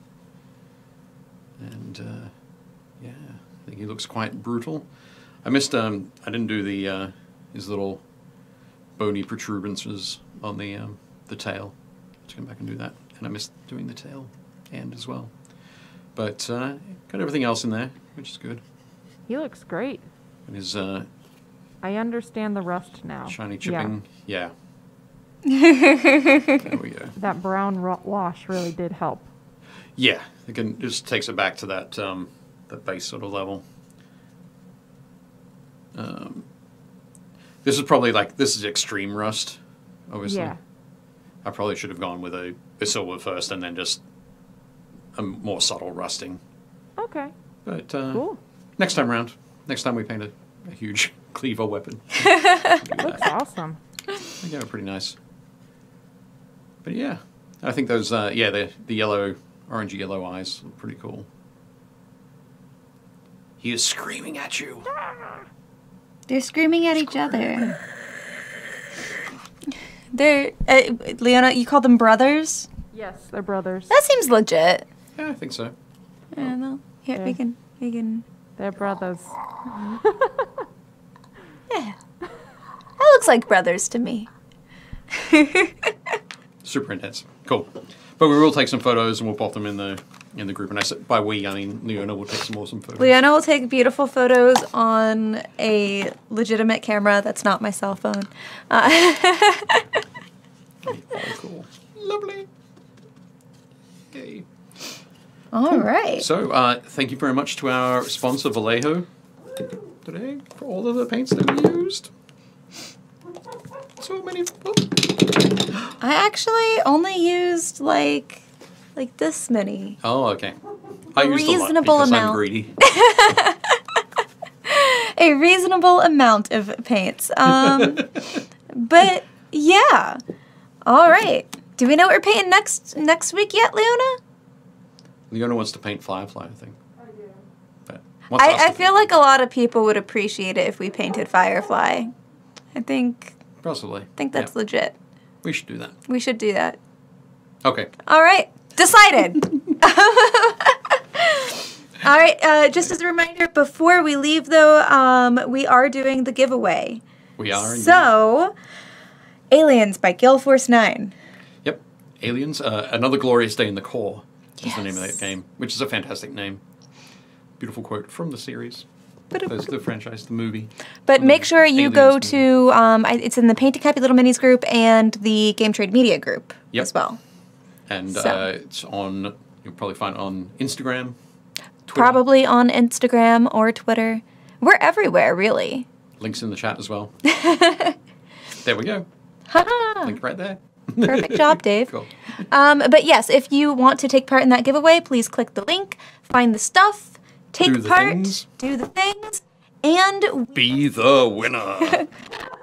And uh, yeah, I think he looks quite brutal. I missed, um, I didn't do the, uh, his little bony protuberances on the, um, the tail. Let's come back and do that. And I missed doing the tail end as well. But uh, got everything else in there, which is good. He looks great. And his uh, I understand the rust now. shiny chipping, yeah. [LAUGHS] there we go. That brown wash really did help. Yeah, it can just takes it back to that um, that base sort of level. Um, this is probably like this is extreme rust, obviously. Yeah. I probably should have gone with a, a silver first and then just a more subtle rusting. Okay. But uh, Cool. next time round, next time we paint a, a huge [LAUGHS] cleaver weapon. [LAUGHS] Looks awesome. They go pretty nice. But yeah, I think those, uh, yeah, the, the yellow, orangey yellow eyes look pretty cool. He is screaming at you. They're screaming at each other. [LAUGHS] They're uh, Leona. You call them brothers? Yes, they're brothers. That seems legit. Yeah, I think so. Yeah, no. Here we Yeah. can we can. They're brothers. [LAUGHS] Yeah, that looks like brothers to me. [LAUGHS] Super intense. Cool. But we will take some photos and we'll pop them in the in the group. And I said by we, I mean Leona will take some awesome photos. Leona will take beautiful photos on a legitimate camera that's not my cell phone. Uh, [LAUGHS] Oh, cool. Lovely. Yay. all right. So, uh, thank you very much to our sponsor Vallejo today for all of the paints that we used. So many. oh. I actually only used like like this many. Oh, okay. I A used a lot reasonable because I'm amount. greedy. [LAUGHS] A reasonable amount of paints. Um, [LAUGHS] but yeah. All right. Do we know what we're painting next next week yet, Leona? Leona wants to paint Firefly, I think. But I, I feel like a lot of people would appreciate it if we painted Firefly. I think possibly. I think that's Yeah, legit. we should do that. We should do that. Okay. All right, decided. [LAUGHS] All right, uh, just as a reminder, before we leave though, um, we are doing the giveaway. We are. indeed. So, Aliens by Gale Force 9. Yep. Aliens. Uh, Another glorious day in the Corps is the name of that game, which is a fantastic name. Beautiful quote from the series. That's the franchise, the movie. But make sure you Aliens go movie. to, um, it's in the Painting Happy Little Minis group and the Game Trade Media group Yep. as well. And So. uh, it's on. You'll probably find it on Instagram. Twitter. Probably on Instagram or Twitter. We're everywhere, really. Links in the chat as well. [LAUGHS] there we go. Haha. Link right there. Perfect job, [LAUGHS] Dave. Cool. Um, but yes, if you want to take part in that giveaway, please click the link, find the stuff, take Do the part, things. do the things, and Be the winner. [LAUGHS]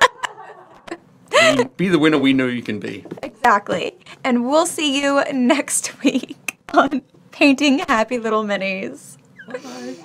be, be the winner we know you can be. exactly. And we'll see you next [LAUGHS] week on Painting Happy Little Minis. Bye.